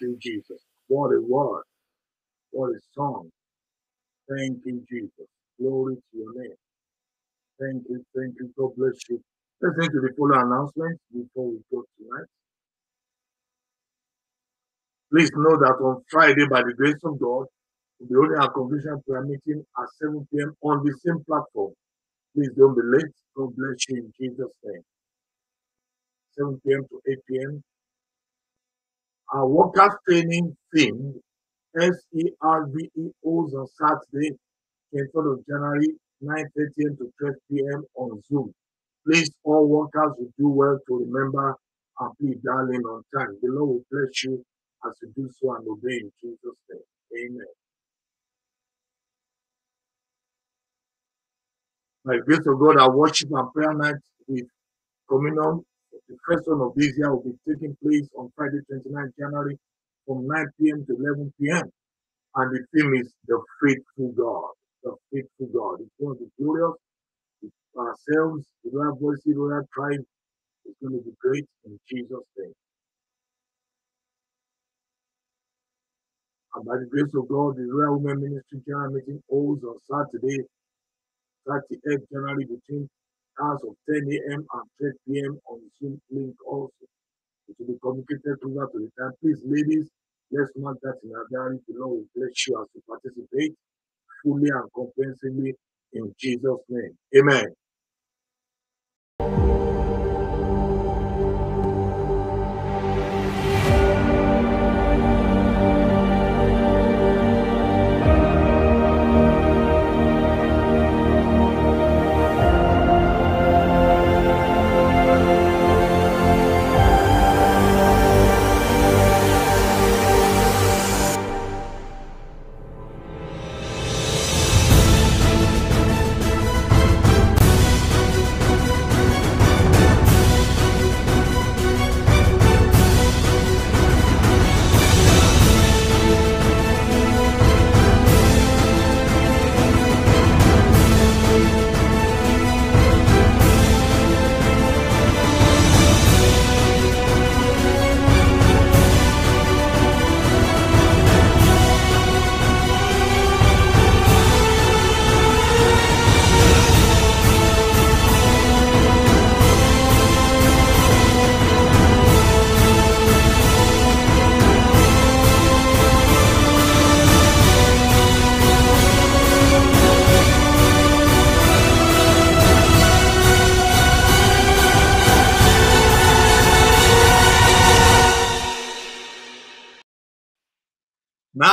Thank you, Jesus. What a word. What a song. Thank you, Jesus. Glory to your name. Thank you, thank you. God bless you. Let's into the full announcement before we go tonight. Please know that on Friday, by the grace of God, we'll be holding our convention prayer meeting at 7 p.m. on the same platform. Please don't be late. God bless you in Jesus' name. 7 p.m. to 8 p.m. Our workers training theme, S-E-R-V-E-O's on Saturday, 23rd of January, 9.30 a.m. to 12 p.m. on Zoom. Please, all workers will do well to remember and please dial in on time. The Lord will bless you as you do so and obey in Jesus' name. Amen. The grace of God, our worship and prayer night with communion, the first one of this year will be taking place on Friday, 29 January from 9 p.m. to 11 p.m. And the theme is the faithful God. The faithful God. It's going to be glorious. With ourselves, the Royal Voice, Royal Tribe. It's going to be great in Jesus' name. And by the grace of God, the Royal Women Ministry General Meeting holds on Saturday, 38th January between hours of 10 a.m. and 3 p.m. on Zoom link also. It will be communicated to closer to the time. Please, ladies, let's mark that in our diary. The Lord will bless you as you participate fully and comprehensively in Jesus' name. Amen.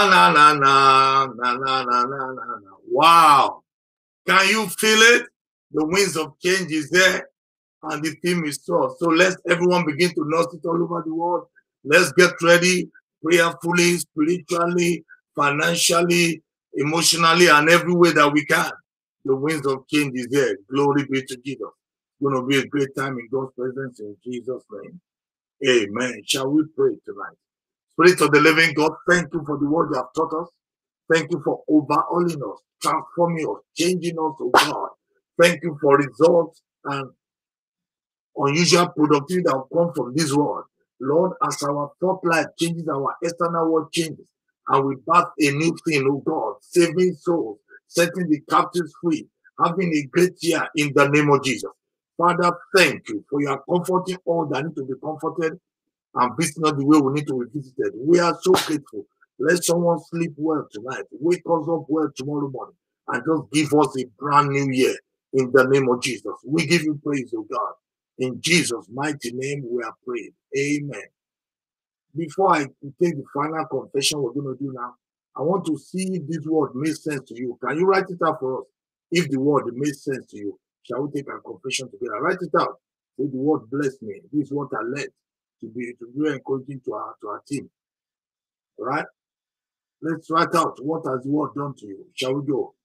Na na na na na na na na na. Wow. Can you feel it? The winds of change is there and the theme is so. So let's everyone begin to nurse it all over the world. Let's get ready prayerfully, spiritually, financially, emotionally, and every way that we can. The winds of change is there. Glory be to Jesus. It's going to be a great time in God's presence in Jesus' name. Amen. Shall we pray tonight? Spirit of the living God, thank you for the word you have taught us. Thank you for overhauling us, transforming us, changing us, oh God. Thank you for results and unusual productivity that will come from this world. Lord, as our thought life changes, our external world changes, and we birth a new thing, oh God, saving souls, setting the captives free, having a great year in the name of Jesus. Father, thank you for your comforting all that need to be comforted and this is not the way we need to be visited. We are so grateful. Let someone sleep well tonight, wake us up well tomorrow morning, and just give us a brand new year in the name of Jesus. We give you praise, oh God. In Jesus' mighty name, we are praying. Amen. Before I take the final confession we're going to do now, I want to see if this word makes sense to you. Can you write it out for us? If the word makes sense to you, shall we take our confession together? Write it out. Say the word bless me. This is what I led to be to be encouraging to our to our team. All right? Let's write out what has the done to you. Shall we go?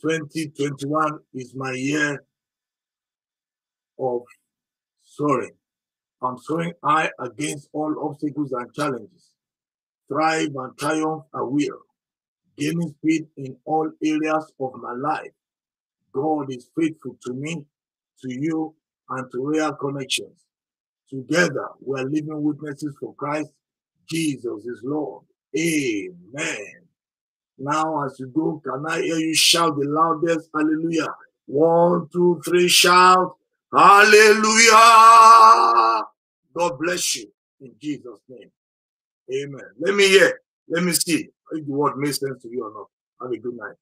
Twenty twenty one is my year of soaring. I'm soaring high against all obstacles and challenges. Thrive and triumph I will, gaining speed in all areas of my life. God is faithful to me, to you, and to Royal Connections. Together, we are living witnesses for Christ. Jesus is Lord. Amen. Now, as you go, can I hear you shout the loudest? Hallelujah. One, two, three, shout. Hallelujah. God bless you in Jesus' name. Amen. Let me hear. Let me see if the word makes sense to you or not. Have a good night.